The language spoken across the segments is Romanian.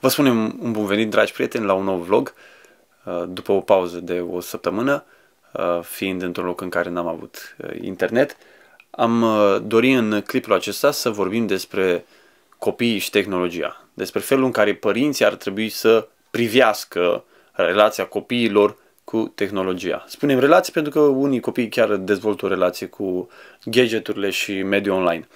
Vă spunem un bun venit, dragi prieteni, la un nou vlog, uh, după o pauză de o săptămână, uh, fiind într-un loc în care n-am avut uh, internet. Am dorit în clipul acesta să vorbim despre copiii și tehnologia, despre felul în care părinții ar trebui să privească relația copiilor cu tehnologia. Spunem relații pentru că unii copii chiar dezvoltă o relație cu gadgeturile și mediul online.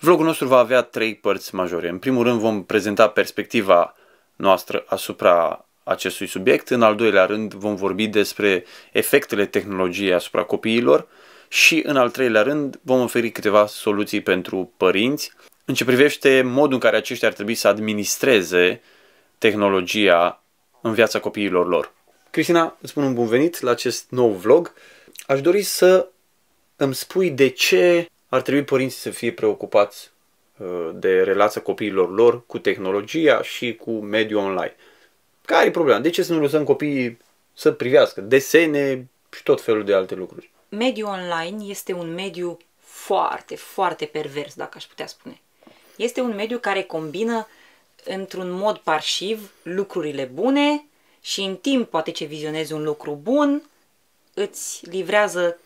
Vlogul nostru va avea trei părți majore. În primul rând vom prezenta perspectiva noastră asupra acestui subiect. În al doilea rând vom vorbi despre efectele tehnologiei asupra copiilor și în al treilea rând vom oferi câteva soluții pentru părinți în ce privește modul în care aceștia ar trebui să administreze tehnologia în viața copiilor lor. Cristina, îți spun un bun venit la acest nou vlog. Aș dori să îmi spui de ce ar trebui părinții să fie preocupați uh, de relația copiilor lor cu tehnologia și cu mediul online. Care e problema? De ce să nu lăsăm copiii să privească desene și tot felul de alte lucruri? Mediul online este un mediu foarte, foarte pervers, dacă aș putea spune. Este un mediu care combină într-un mod parșiv lucrurile bune și în timp poate ce vizionezi un lucru bun, îți livrează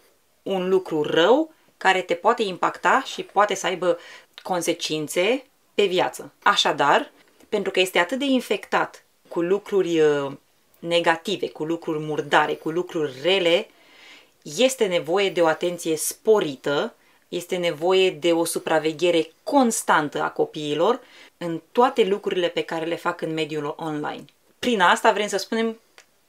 un lucru rău care te poate impacta și poate să aibă consecințe pe viață. Așadar, pentru că este atât de infectat cu lucruri uh, negative, cu lucruri murdare, cu lucruri rele, este nevoie de o atenție sporită, este nevoie de o supraveghere constantă a copiilor în toate lucrurile pe care le fac în mediul online. Prin asta vrem să spunem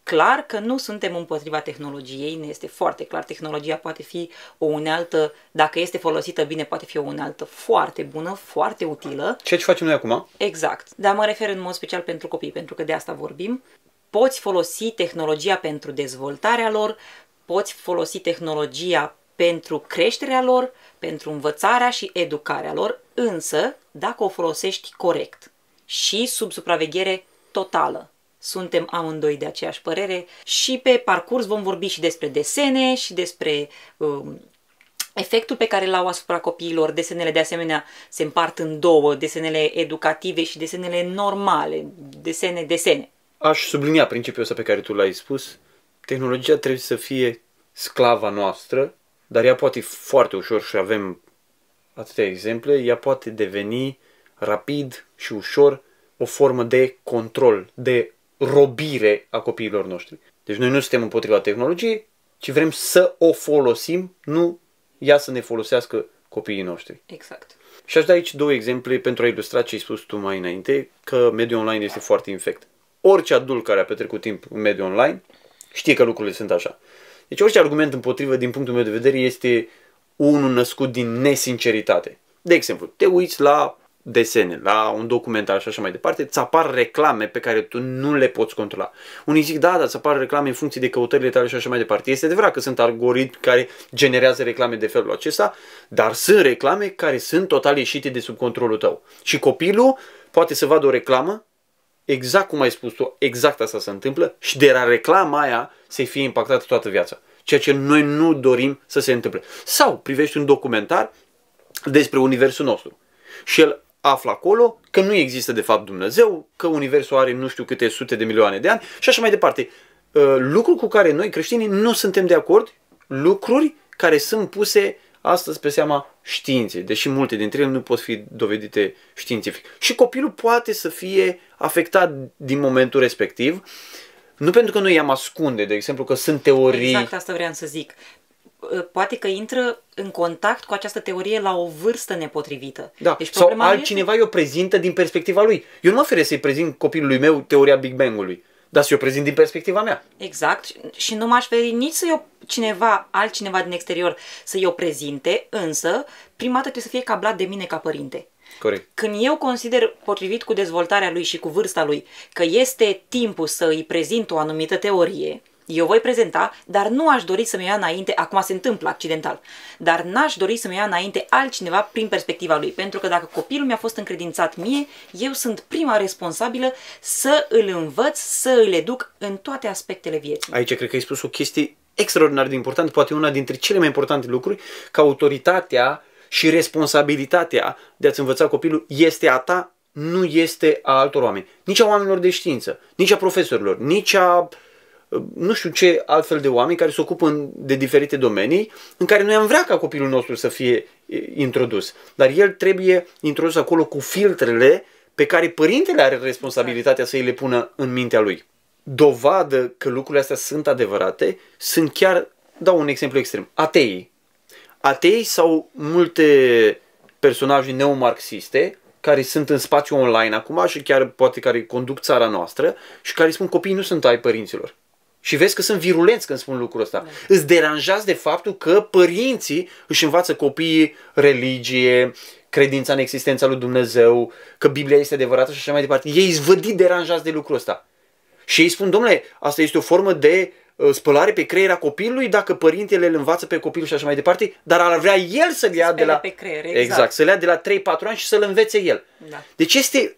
clar că nu suntem împotriva tehnologiei, ne este foarte clar, tehnologia poate fi o unealtă, dacă este folosită bine, poate fi o unealtă foarte bună, foarte utilă. Ceea ce facem noi acum? Exact, dar mă refer în mod special pentru copii, pentru că de asta vorbim. Poți folosi tehnologia pentru dezvoltarea lor, poți folosi tehnologia pentru creșterea lor, pentru învățarea și educarea lor, însă dacă o folosești corect și sub supraveghere totală suntem amândoi de aceeași părere și pe parcurs vom vorbi și despre desene și despre um, efectul pe care l-au asupra copiilor. Desenele de asemenea se împart în două, desenele educative și desenele normale, desene, desene. Aș sublinia principiul ăsta pe care tu l-ai spus. Tehnologia trebuie să fie sclava noastră, dar ea poate foarte ușor și avem atâtea exemple, ea poate deveni rapid și ușor o formă de control, de robire a copiilor noștri. Deci noi nu suntem împotriva tehnologiei, ci vrem să o folosim, nu ea să ne folosească copiii noștri. Exact. Și aș da aici două exemple pentru a ilustra ce ai spus tu mai înainte, că mediul online este foarte infect. Orice adult care a petrecut timp în mediul online știe că lucrurile sunt așa. Deci orice argument împotrivă, din punctul meu de vedere, este unul născut din nesinceritate. De exemplu, te uiți la desene, la un documentar și așa mai departe, îți apar reclame pe care tu nu le poți controla. Unii zic, da, dar îți apar reclame în funcție de căutările tale și așa mai departe. Este adevărat că sunt algoritmi care generează reclame de felul acesta, dar sunt reclame care sunt total ieșite de sub controlul tău. Și copilul poate să vadă o reclamă, exact cum ai spus tu, exact asta se întâmplă și de la reclama aia să fie impactată toată viața. Ceea ce noi nu dorim să se întâmple. Sau privești un documentar despre universul nostru și el află acolo că nu există de fapt Dumnezeu, că Universul are nu știu câte sute de milioane de ani și așa mai departe. Uh, lucruri cu care noi creștinii nu suntem de acord, lucruri care sunt puse astăzi pe seama științei, deși multe dintre ele nu pot fi dovedite științific. Și copilul poate să fie afectat din momentul respectiv, nu pentru că noi i-am ascunde, de exemplu, că sunt teorii... Exact asta vreau să zic. Uh, poate că intră în contact cu această teorie la o vârstă nepotrivită. Da. Deci Sau altcineva este... o prezintă din perspectiva lui. Eu nu mă feresc să-i prezint copilului meu teoria Big Bang-ului, dar să-i o prezint din perspectiva mea. Exact. Și nu m-aș feri nici să eu cineva, altcineva din exterior să-i o prezinte, însă prima dată trebuie să fie cablat de mine ca părinte. Corect. Când eu consider potrivit cu dezvoltarea lui și cu vârsta lui că este timpul să îi prezint o anumită teorie, eu voi prezenta, dar nu aș dori să-mi ia înainte, acum se întâmplă accidental, dar n-aș dori să-mi ia înainte altcineva prin perspectiva lui, pentru că dacă copilul mi-a fost încredințat mie, eu sunt prima responsabilă să îl învăț, să îl educ în toate aspectele vieții. Aici cred că ai spus o chestie extraordinar de importantă, poate una dintre cele mai importante lucruri, că autoritatea și responsabilitatea de a-ți învăța copilul este a ta, nu este a altor oameni. Nici a oamenilor de știință, nici a profesorilor, nici a nu știu ce altfel de oameni care se ocupă de diferite domenii în care noi am vrea ca copilul nostru să fie introdus. Dar el trebuie introdus acolo cu filtrele pe care părintele are responsabilitatea să îi le pună în mintea lui. Dovadă că lucrurile astea sunt adevărate sunt chiar, dau un exemplu extrem, ateii. Ateii sau multe personaje neomarxiste care sunt în spațiu online acum și chiar poate care conduc țara noastră și care spun copiii nu sunt ai părinților. Și vezi că sunt virulenți când spun lucrul ăsta. Da. Îți deranjați de faptul că părinții își învață copiii religie, credința în existența lui Dumnezeu, că Biblia este adevărată și așa mai departe. Ei zvădit deranjați de lucrul ăsta. Și ei spun, domnule, asta este o formă de uh, spălare pe creiera copilului dacă părintele îl învață pe copil și așa mai departe, dar ar vrea el să-l ia de la... Pe creier, exact. exact să-l ia de la 3-4 ani și să-l învețe el. Da. Deci este,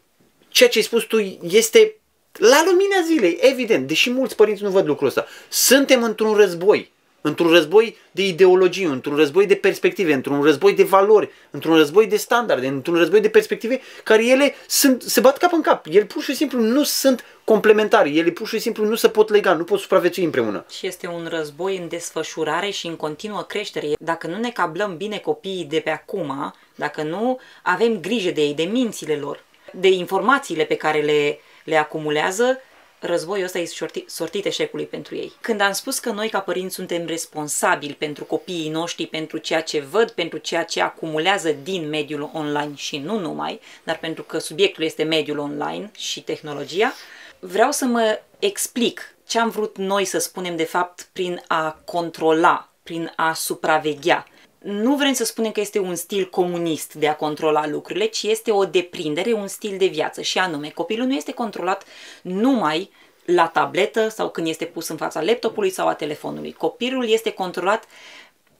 ceea ce ai spus tu, este la lumina zilei, evident, deși mulți părinți nu văd lucrul ăsta. Suntem într-un război. Într-un război de ideologie, într-un război de perspective, într-un război de valori, într-un război de standarde, într-un război de perspective care ele sunt, se bat cap în cap. Ele pur și simplu nu sunt complementare, ele pur și simplu nu se pot lega, nu pot supraviețui împreună. Și este un război în desfășurare și în continuă creștere. Dacă nu ne cablăm bine copiii de pe acum, dacă nu avem grijă de ei, de mințile lor, de informațiile pe care le le acumulează, războiul ăsta este sortit eșecului pentru ei. Când am spus că noi ca părinți suntem responsabili pentru copiii noștri, pentru ceea ce văd, pentru ceea ce acumulează din mediul online și nu numai, dar pentru că subiectul este mediul online și tehnologia, vreau să mă explic ce am vrut noi să spunem de fapt prin a controla, prin a supraveghea nu vrem să spunem că este un stil comunist de a controla lucrurile, ci este o deprindere, un stil de viață. Și anume, copilul nu este controlat numai la tabletă sau când este pus în fața laptopului sau a telefonului. Copilul este controlat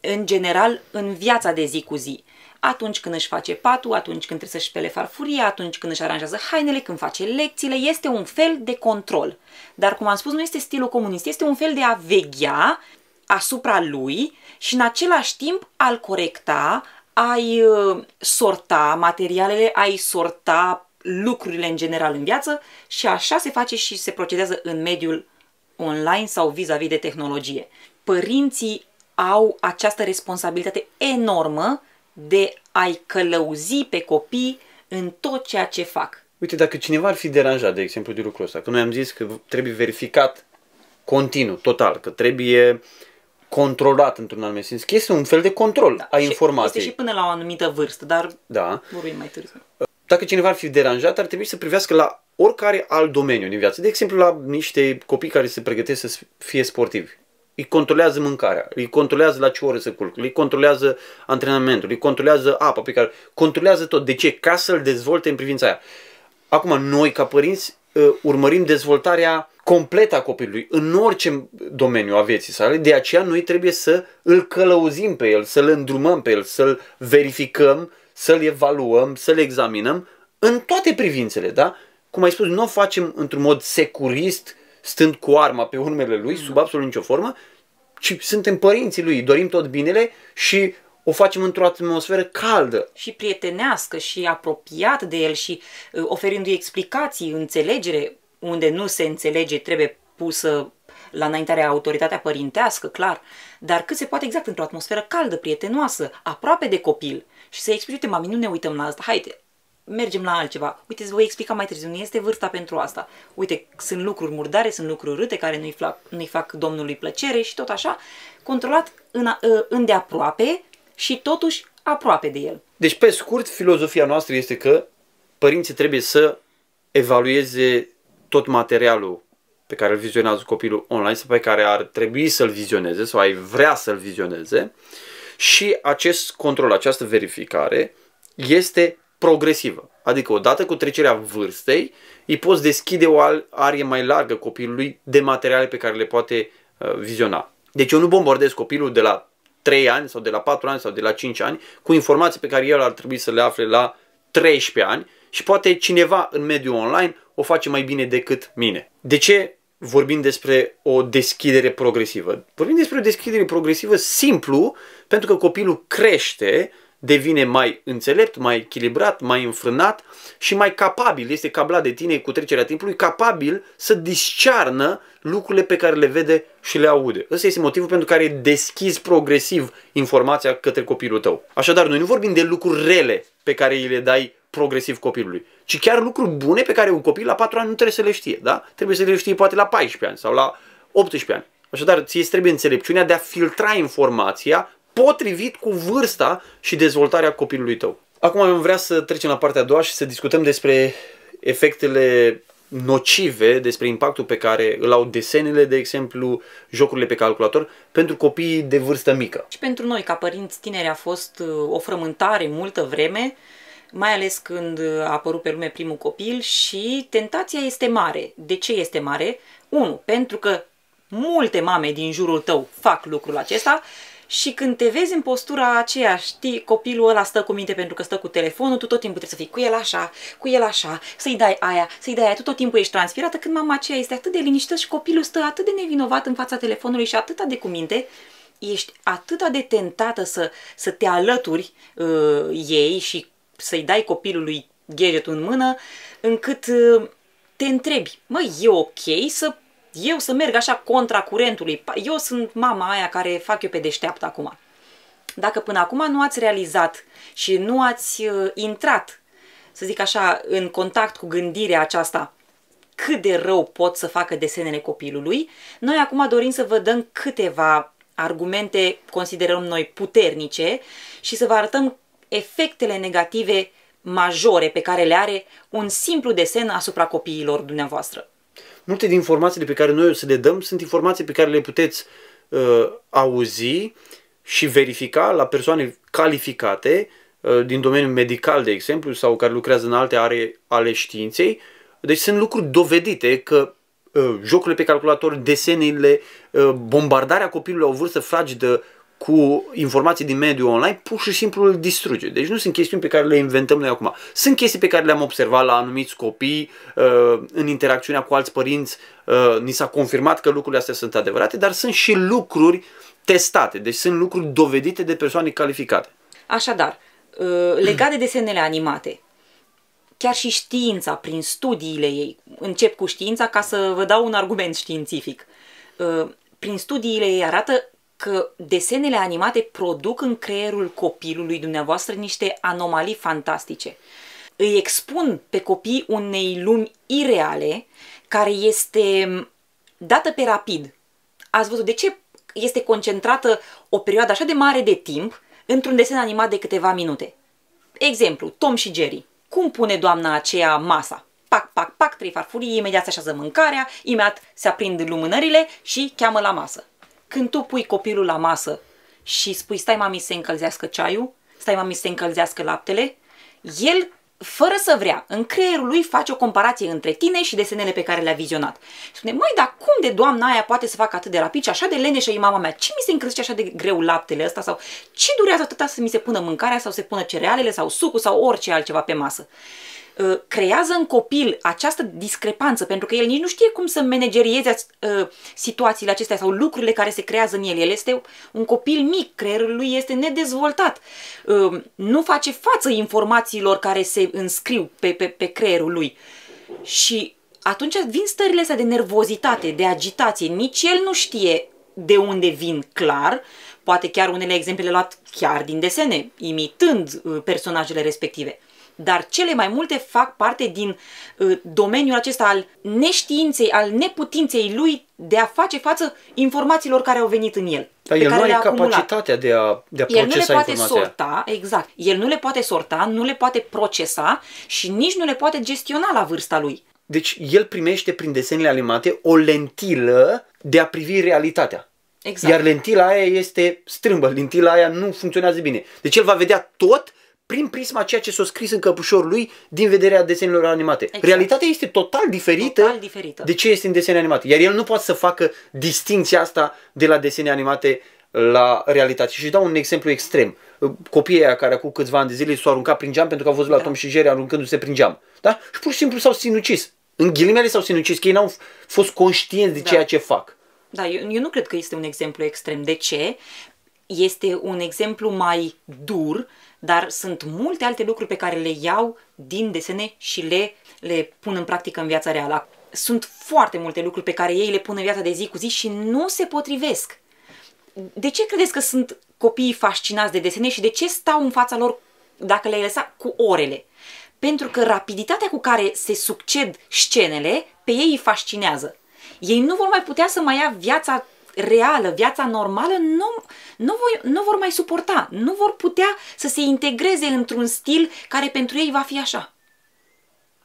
în general în viața de zi cu zi. Atunci când își face patul, atunci când trebuie să-și spele farfuria, atunci când își aranjează hainele, când face lecțiile, este un fel de control. Dar, cum am spus, nu este stilul comunist, este un fel de a veghea asupra lui și în același timp al corecta, ai uh, sorta materialele, ai sorta lucrurile în general în viață și așa se face și se procedează în mediul online sau vis-a-vis -vis de tehnologie. Părinții au această responsabilitate enormă de a-i călăuzi pe copii în tot ceea ce fac. Uite, dacă cineva ar fi deranjat, de exemplu, de lucrul ăsta, că noi am zis că trebuie verificat continuu, total, că trebuie uh, controlat într-un anumit sens, că este un fel de control da, a informației. Este și până la o anumită vârstă, dar da. vorbim mai târziu. Dacă cineva ar fi deranjat, ar trebui să privească la oricare alt domeniu din viață. De exemplu, la niște copii care se pregătesc să fie sportivi. Îi controlează mâncarea, îi controlează la ce oră se culcă, îi controlează antrenamentul, îi controlează apa pe care... Controlează tot. De ce? Ca să-l dezvolte în privința aia. Acum, noi, ca părinți, uh, urmărim dezvoltarea complet a copilului în orice domeniu a vieții sale, de aceea noi trebuie să îl călăuzim pe el, să-l îndrumăm pe el, să-l verificăm, să-l evaluăm, să-l examinăm în toate privințele, da? Cum ai spus, nu o facem într-un mod securist, stând cu arma pe urmele lui, sub absolut nicio formă, ci suntem părinții lui, dorim tot binele și o facem într-o atmosferă caldă. Și prietenească și apropiat de el și uh, oferindu-i explicații, înțelegere, unde nu se înțelege, trebuie pusă la înaintarea autoritatea părintească, clar, dar cât se poate exact într-o atmosferă caldă, prietenoasă, aproape de copil și să explice, mami, nu ne uităm la asta, haide, mergem la altceva. Uite, îți voi explica mai târziu, nu este vârsta pentru asta. Uite, sunt lucruri murdare, sunt lucruri râte care nu-i fac, nu fac Domnului plăcere și tot așa, controlat în, ă, îndeaproape și totuși aproape de el. Deci, pe scurt, filozofia noastră este că părinții trebuie să evalueze tot materialul pe care îl vizionează copilul online sau pe care ar trebui să-l vizioneze sau ai vrea să-l vizioneze și acest control, această verificare este progresivă. Adică odată cu trecerea vârstei îi poți deschide o arie mai largă copilului de materiale pe care le poate uh, viziona. Deci eu nu bombardez copilul de la 3 ani sau de la 4 ani sau de la 5 ani cu informații pe care el ar trebui să le afle la 13 ani și poate cineva în mediul online o face mai bine decât mine. De ce vorbim despre o deschidere progresivă? Vorbim despre o deschidere progresivă simplu pentru că copilul crește devine mai înțelept, mai echilibrat, mai înfrânat și mai capabil, este cablat de tine cu trecerea timpului, capabil să discearnă lucrurile pe care le vede și le aude. Ăsta este motivul pentru care deschizi progresiv informația către copilul tău. Așadar, noi nu vorbim de lucruri rele pe care îi le dai progresiv copilului, ci chiar lucruri bune pe care un copil la 4 ani nu trebuie să le știe, da? Trebuie să le știe poate la 14 ani sau la 18 ani. Așadar, ție trebuie înțelepciunea de a filtra informația potrivit cu vârsta și dezvoltarea copilului tău. Acum am vrea să trecem la partea a doua și să discutăm despre efectele nocive, despre impactul pe care îl au desenele, de exemplu, jocurile pe calculator, pentru copiii de vârstă mică. Și pentru noi, ca părinți tineri, a fost uh, o frământare multă vreme, mai ales când a apărut pe lume primul copil și tentația este mare. De ce este mare? Unu, pentru că multe mame din jurul tău fac lucrul acesta și când te vezi în postura aceea, știi, copilul ăla stă cu minte pentru că stă cu telefonul, tu tot timpul trebuie să fii cu el așa, cu el așa, să-i dai aia, să-i dai aia, tu tot timpul ești transpirată, când mama aceea este atât de liniștită și copilul stă atât de nevinovat în fața telefonului și atât de cu minte, ești atât de tentată să, să te alături uh, ei și să-i dai copilului gadgetul în mână, încât uh, te întrebi, măi, e ok să eu să merg așa contra curentului. Eu sunt mama aia care fac eu pe deșteaptă acum. Dacă până acum nu ați realizat și nu ați uh, intrat, să zic așa, în contact cu gândirea aceasta, cât de rău pot să facă desenele copilului, noi acum dorim să vă dăm câteva argumente, considerăm noi, puternice și să vă arătăm efectele negative majore pe care le are un simplu desen asupra copiilor dumneavoastră multe din informațiile pe care noi o să le dăm sunt informații pe care le puteți uh, auzi și verifica la persoane calificate uh, din domeniul medical, de exemplu, sau care lucrează în alte are ale științei. Deci sunt lucruri dovedite că uh, jocurile pe calculator, desenele, uh, bombardarea copilului la o vârstă fragedă cu informații din mediul online, pur și simplu îl distruge. Deci nu sunt chestiuni pe care le inventăm noi acum. Sunt chestii pe care le-am observat la anumiți copii, uh, în interacțiunea cu alți părinți, uh, ni s-a confirmat că lucrurile astea sunt adevărate, dar sunt și lucruri testate, deci sunt lucruri dovedite de persoane calificate. Așadar, uh, legat de desenele animate, chiar și știința, prin studiile ei, încep cu știința ca să vă dau un argument științific. Prin studiile ei arată că desenele animate produc în creierul copilului dumneavoastră niște anomalii fantastice. Îi expun pe copii unei lumi ireale care este dată pe rapid. Ați văzut de ce este concentrată o perioadă așa de mare de timp într-un desen animat de câteva minute? Exemplu, Tom și Jerry. Cum pune doamna aceea masa? Pac, pac, pac, trei farfurii, imediat se așează mâncarea, imediat se aprind lumânările și cheamă la masă. Când tu pui copilul la masă și spui stai mami să încălzească ceaiul, stai mami să încălzească laptele, el fără să vrea, în creierul lui face o comparație între tine și desenele pe care le-a vizionat. Spune, măi, dar cum de doamna aia poate să facă atât de rapid și așa de leneșă e mama mea? Ce mi se încălzește așa de greu laptele ăsta? Sau ce durează atâta să mi se pună mâncarea sau să se pună cerealele sau sucul sau orice altceva pe masă? Uh, creează în copil această discrepanță, pentru că el nici nu știe cum să managerieze uh, situațiile acestea sau lucrurile care se creează în el. El este un copil mic, creierul lui este nedezvoltat, uh, nu face față informațiilor care se înscriu pe, pe, pe creierul lui. Și atunci vin stările astea de nervozitate, de agitație. Nici el nu știe de unde vin clar, poate chiar unele exemple le luat chiar din desene, imitând personajele respective dar cele mai multe fac parte din uh, domeniul acesta al neștiinței, al neputinței lui de a face față informațiilor care au venit în el. Dar el nu are capacitatea de a, de a el procesa nu le poate informația. sorta, exact. El nu le poate sorta, nu le poate procesa și nici nu le poate gestiona la vârsta lui. Deci el primește prin desenele animate o lentilă de a privi realitatea. Exact. Iar lentila aia este strâmbă, lentila aia nu funcționează bine. Deci el va vedea tot prin prisma ceea ce s-a scris în căpușorul lui din vederea desenelor animate. Exact. Realitatea este total diferită, total diferită de ce este în desene animate. Iar el nu poate să facă distinția asta de la desene animate la realitate. Și dau un exemplu extrem. Copiii aia care acum câțiva ani de zile s-au aruncat prin geam pentru că au văzut la da. Tom și Jerry aruncându-se prin geam. Da? Și pur și simplu s-au sinucis. În ghilimele s-au sinucis, că ei n-au fost conștienți de da. ceea ce fac. Da, eu, eu nu cred că este un exemplu extrem. De ce? Este un exemplu mai dur dar sunt multe alte lucruri pe care le iau din desene și le, le pun în practică în viața reală. Sunt foarte multe lucruri pe care ei le pun în viața de zi cu zi și nu se potrivesc. De ce credeți că sunt copiii fascinați de desene și de ce stau în fața lor dacă le-ai lăsat cu orele? Pentru că rapiditatea cu care se succed scenele pe ei îi fascinează. Ei nu vor mai putea să mai ia viața reală, viața normală, nu, nu, voi, nu vor mai suporta, nu vor putea să se integreze într-un stil care pentru ei va fi așa.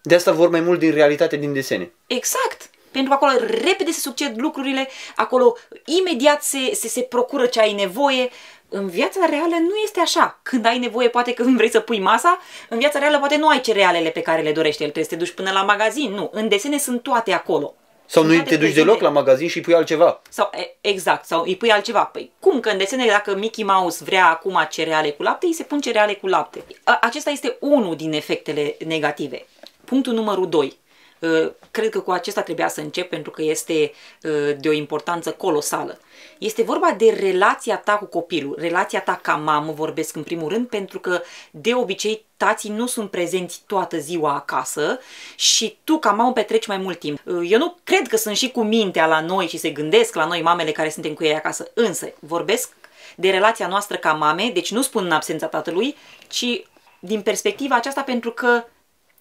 De asta vor mai mult din realitate din desene. Exact! Pentru că acolo repede se succed lucrurile, acolo imediat se, se, se procură ce ai nevoie. În viața reală nu este așa. Când ai nevoie, poate că vrei să pui masa, în viața reală poate nu ai cerealele pe care le dorești. El trebuie să te duci până la magazin. Nu, în desene sunt toate acolo. Sau nu te duci prezente. deloc la magazin și îi pui altceva. Sau, exact, sau îi pui altceva. Păi cum că în desene, dacă Mickey Mouse vrea acum cereale cu lapte, îi se pun cereale cu lapte. Acesta este unul din efectele negative. Punctul numărul 2. Uh, cred că cu acesta trebuia să încep pentru că este uh, de o importanță colosală. Este vorba de relația ta cu copilul, relația ta ca mamă, vorbesc în primul rând, pentru că de obicei tații nu sunt prezenți toată ziua acasă și tu ca mamă petreci mai mult timp. Uh, eu nu cred că sunt și cu mintea la noi și se gândesc la noi mamele care suntem cu ei acasă, însă vorbesc de relația noastră ca mame, deci nu spun în absența tatălui, ci din perspectiva aceasta pentru că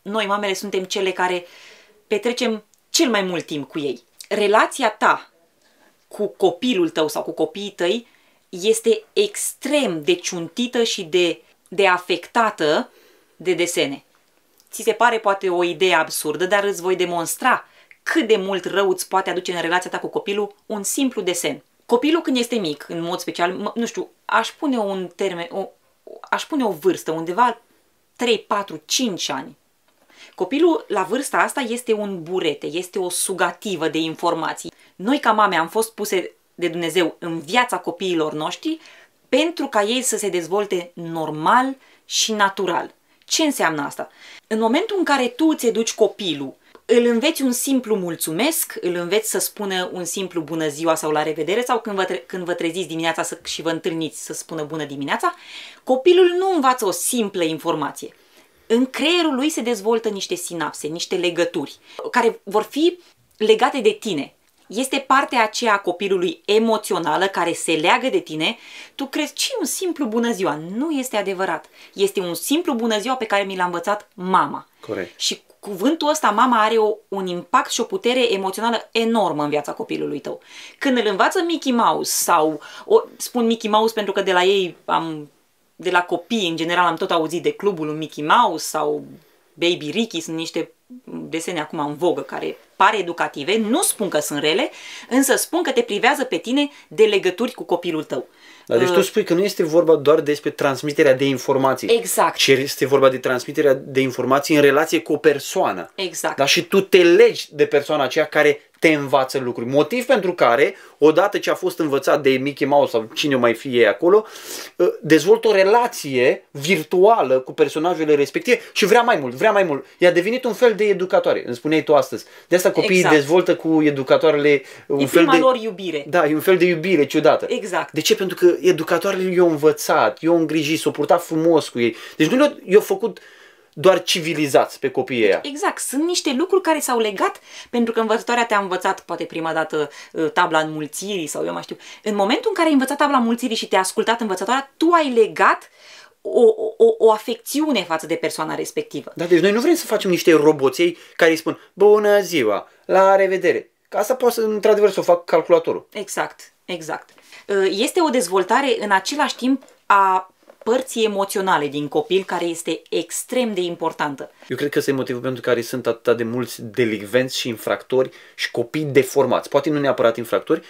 noi mamele suntem cele care uh, petrecem cel mai mult timp cu ei. Relația ta cu copilul tău sau cu copiii tăi este extrem de ciuntită și de, de afectată de desene. Ți se pare poate o idee absurdă, dar îți voi demonstra cât de mult rău îți poate aduce în relația ta cu copilul un simplu desen. Copilul când este mic, în mod special, nu știu, aș pune un termen, o, aș pune o vârstă, undeva 3, 4, 5 ani. Copilul la vârsta asta este un burete, este o sugativă de informații. Noi ca mame am fost puse de Dumnezeu în viața copiilor noștri pentru ca ei să se dezvolte normal și natural. Ce înseamnă asta? În momentul în care tu îți educi copilul, îl înveți un simplu mulțumesc, îl înveți să spună un simplu bună ziua sau la revedere sau când vă, tre- când vă treziți dimineața să, și vă întâlniți să spună bună dimineața, copilul nu învață o simplă informație în creierul lui se dezvoltă niște sinapse, niște legături, care vor fi legate de tine. Este partea aceea a copilului emoțională care se leagă de tine, tu crezi ce un simplu bună ziua. Nu este adevărat. Este un simplu bună ziua pe care mi l-a învățat mama. Corect. Și cuvântul ăsta, mama, are o, un impact și o putere emoțională enormă în viața copilului tău. Când îl învață Mickey Mouse sau, o, spun Mickey Mouse pentru că de la ei am de la copii, în general am tot auzit de clubul lui Mickey Mouse sau Baby Ricky, sunt niște desene acum în vogă care pare educative, nu spun că sunt rele, însă spun că te privează pe tine de legături cu copilul tău. Da, deci uh, tu spui că nu este vorba doar despre transmiterea de informații. Exact. Ci este vorba de transmiterea de informații în relație cu o persoană. Exact. Da, și tu te legi de persoana aceea care te învață lucruri. Motiv pentru care, odată ce a fost învățat de Mickey Mouse sau cine mai fie acolo, ă, dezvoltă o relație virtuală cu personajele respective și vrea mai mult, vrea mai mult. I-a devenit un fel de educatoare, îmi spuneai tu astăzi. De asta copiii exact. dezvoltă cu educatoarele un e fel de... lor iubire. Da, e un fel de iubire ciudată. Exact. De ce? Pentru că educatoarele i-au învățat, i-au îngrijit, s-au purtat frumos cu ei. Deci nu i-au făcut doar civilizați pe copiii ăia. Exact, sunt niște lucruri care s-au legat pentru că învățătoarea te-a învățat poate prima dată uh, tabla înmulțirii sau eu mai știu. În momentul în care ai învățat tabla înmulțirii și te-a ascultat învățătoarea, tu ai legat o, o, o afecțiune față de persoana respectivă. Da, deci noi nu vrem să facem niște roboței care îi spun bună ziua, la revedere. Ca asta poate într-adevăr să o fac calculatorul. Exact, exact. Uh, este o dezvoltare în același timp a părții emoționale din copil care este extrem de importantă. Eu cred că ăsta e motivul pentru care sunt atât de mulți delicvenți și infractori și copii deformați. Poate nu neapărat infractori,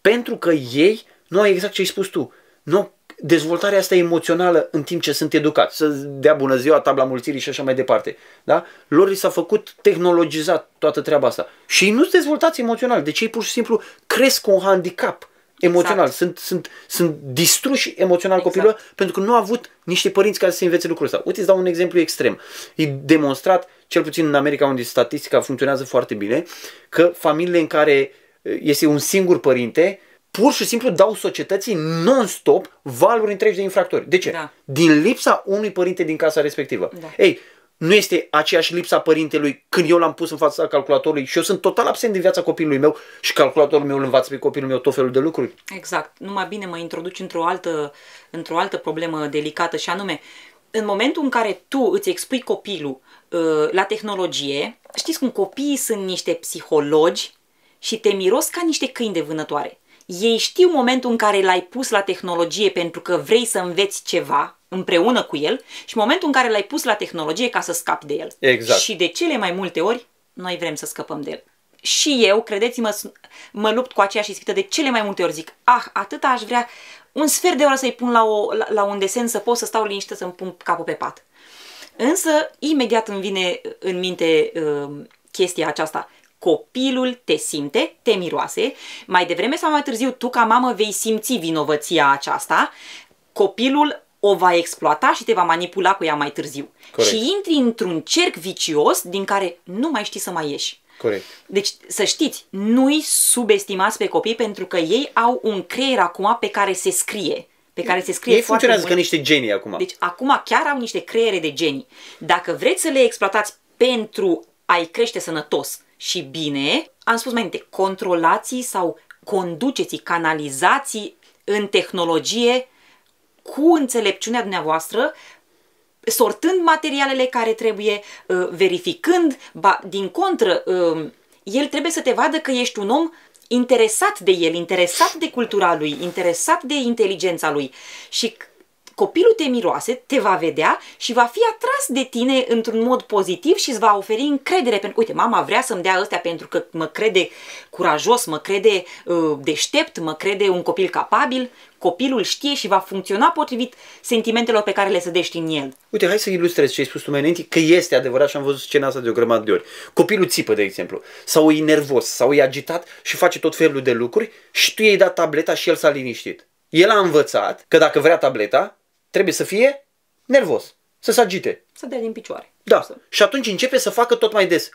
pentru că ei nu au exact ce ai spus tu. Nu dezvoltarea asta emoțională în timp ce sunt educați, să dea bună ziua, tabla mulțirii și așa mai departe. Da? Lor li s-a făcut tehnologizat toată treaba asta. Și ei nu sunt dezvoltați emoțional, deci ei pur și simplu cresc cu un handicap emoțional, exact. sunt, sunt, sunt distruși emoțional exact. copilul pentru că nu au avut niște părinți care să învețe lucrul ăsta. Uite, îți dau un exemplu extrem. E demonstrat, cel puțin în America, unde statistica funcționează foarte bine, că familiile în care este un singur părinte pur și simplu dau societății non-stop valuri întregi de infractori. De ce? Da. Din lipsa unui părinte din casa respectivă. Da. Ei, nu este aceeași lipsa părintelui când eu l-am pus în fața calculatorului și eu sunt total absent din viața copilului meu și calculatorul meu îl învață pe copilul meu tot felul de lucruri. Exact. Numai bine mă introduci într-o altă, într-o altă problemă delicată și anume, în momentul în care tu îți expui copilul uh, la tehnologie, știți cum copiii sunt niște psihologi și te miros ca niște câini de vânătoare. Ei știu momentul în care l-ai pus la tehnologie pentru că vrei să înveți ceva împreună cu el și momentul în care l-ai pus la tehnologie ca să scapi de el. Exact. Și de cele mai multe ori, noi vrem să scăpăm de el. Și eu, credeți-mă, s- mă lupt cu aceeași ispită de cele mai multe ori. Zic, ah, atât aș vrea un sfert de oră să-i pun la, o, la, la un desen să pot să stau liniștită să-mi pun capul pe pat. Însă, imediat îmi vine în minte uh, chestia aceasta. Copilul te simte, te miroase, mai devreme sau mai târziu tu ca mamă vei simți vinovăția aceasta, copilul o va exploata și te va manipula cu ea mai târziu. Corect. Și intri într-un cerc vicios din care nu mai știi să mai ieși. Corect. Deci să știți, nu-i subestimați pe copii pentru că ei au un creier acum pe care se scrie. Pe care se scrie Ei foarte funcționează mult. ca niște genii acum. Deci acum chiar au niște creiere de genii. Dacă vreți să le exploatați pentru a-i crește sănătos și bine, am spus mai înainte, controlați sau conduceți, canalizați în tehnologie cu înțelepciunea dumneavoastră, sortând materialele care trebuie, uh, verificând, ba, din contră, uh, el trebuie să te vadă că ești un om interesat de el, interesat de cultura lui, interesat de inteligența lui. Și c- copilul te miroase, te va vedea și va fi atras de tine într-un mod pozitiv și îți va oferi încredere. Pentru uite, mama vrea să-mi dea ăstea pentru că mă crede curajos, mă crede uh, deștept, mă crede un copil capabil. Copilul știe și va funcționa potrivit sentimentelor pe care le sădești în el. Uite, hai să ilustrez ce ai spus tu mai înainte, că este adevărat și am văzut scena asta de o grămadă de ori. Copilul țipă, de exemplu, sau e nervos, sau e agitat și face tot felul de lucruri și tu i-ai dat tableta și el s-a liniștit. El a învățat că dacă vrea tableta, trebuie să fie nervos, să se agite. Să dea din picioare. Da. Și atunci începe să facă tot mai des.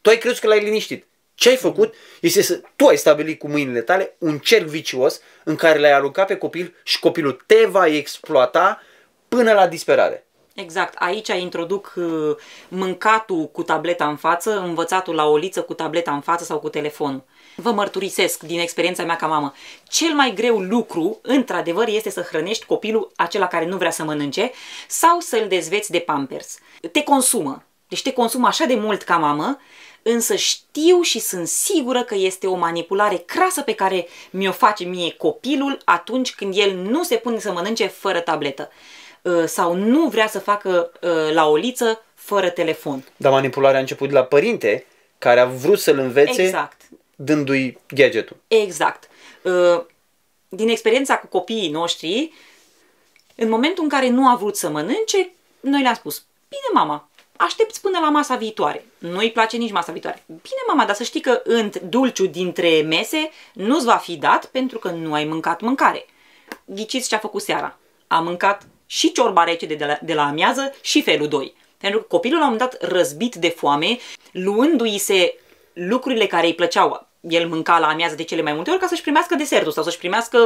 Tu ai crezut că l-ai liniștit. Ce ai făcut este să tu ai stabilit cu mâinile tale un cerc vicios în care l-ai aruncat pe copil și copilul te va exploata până la disperare. Exact. Aici introduc uh, mâncatul cu tableta în față, învățatul la o liță cu tableta în față sau cu telefonul. Vă mărturisesc din experiența mea ca mamă, cel mai greu lucru, într-adevăr, este să hrănești copilul acela care nu vrea să mănânce sau să-l dezveți de pampers. Te consumă. Deci te consumă așa de mult ca mamă, însă știu și sunt sigură că este o manipulare crasă pe care mi-o face mie copilul atunci când el nu se pune să mănânce fără tabletă uh, sau nu vrea să facă uh, la o liță fără telefon. Dar manipularea a început de la părinte care a vrut să-l învețe Exact. Dându-i gadgetul. Exact. Uh, Din experiența cu copiii noștri, în momentul în care nu a vrut să mănânce, noi le-am spus, bine mama, aștepți până la masa viitoare. Nu-i place nici masa viitoare. Bine mama, dar să știi că în dulciul dintre mese nu-ți va fi dat pentru că nu ai mâncat mâncare. Ghiciți ce a făcut seara. A mâncat și ciorba rece de la, de la amiază și felul 2. Pentru că copilul la un moment dat răzbit de foame, luându-i se lucrurile care îi plăceau, el mânca la amiază de cele mai multe ori ca să-și primească desertul sau să-și primească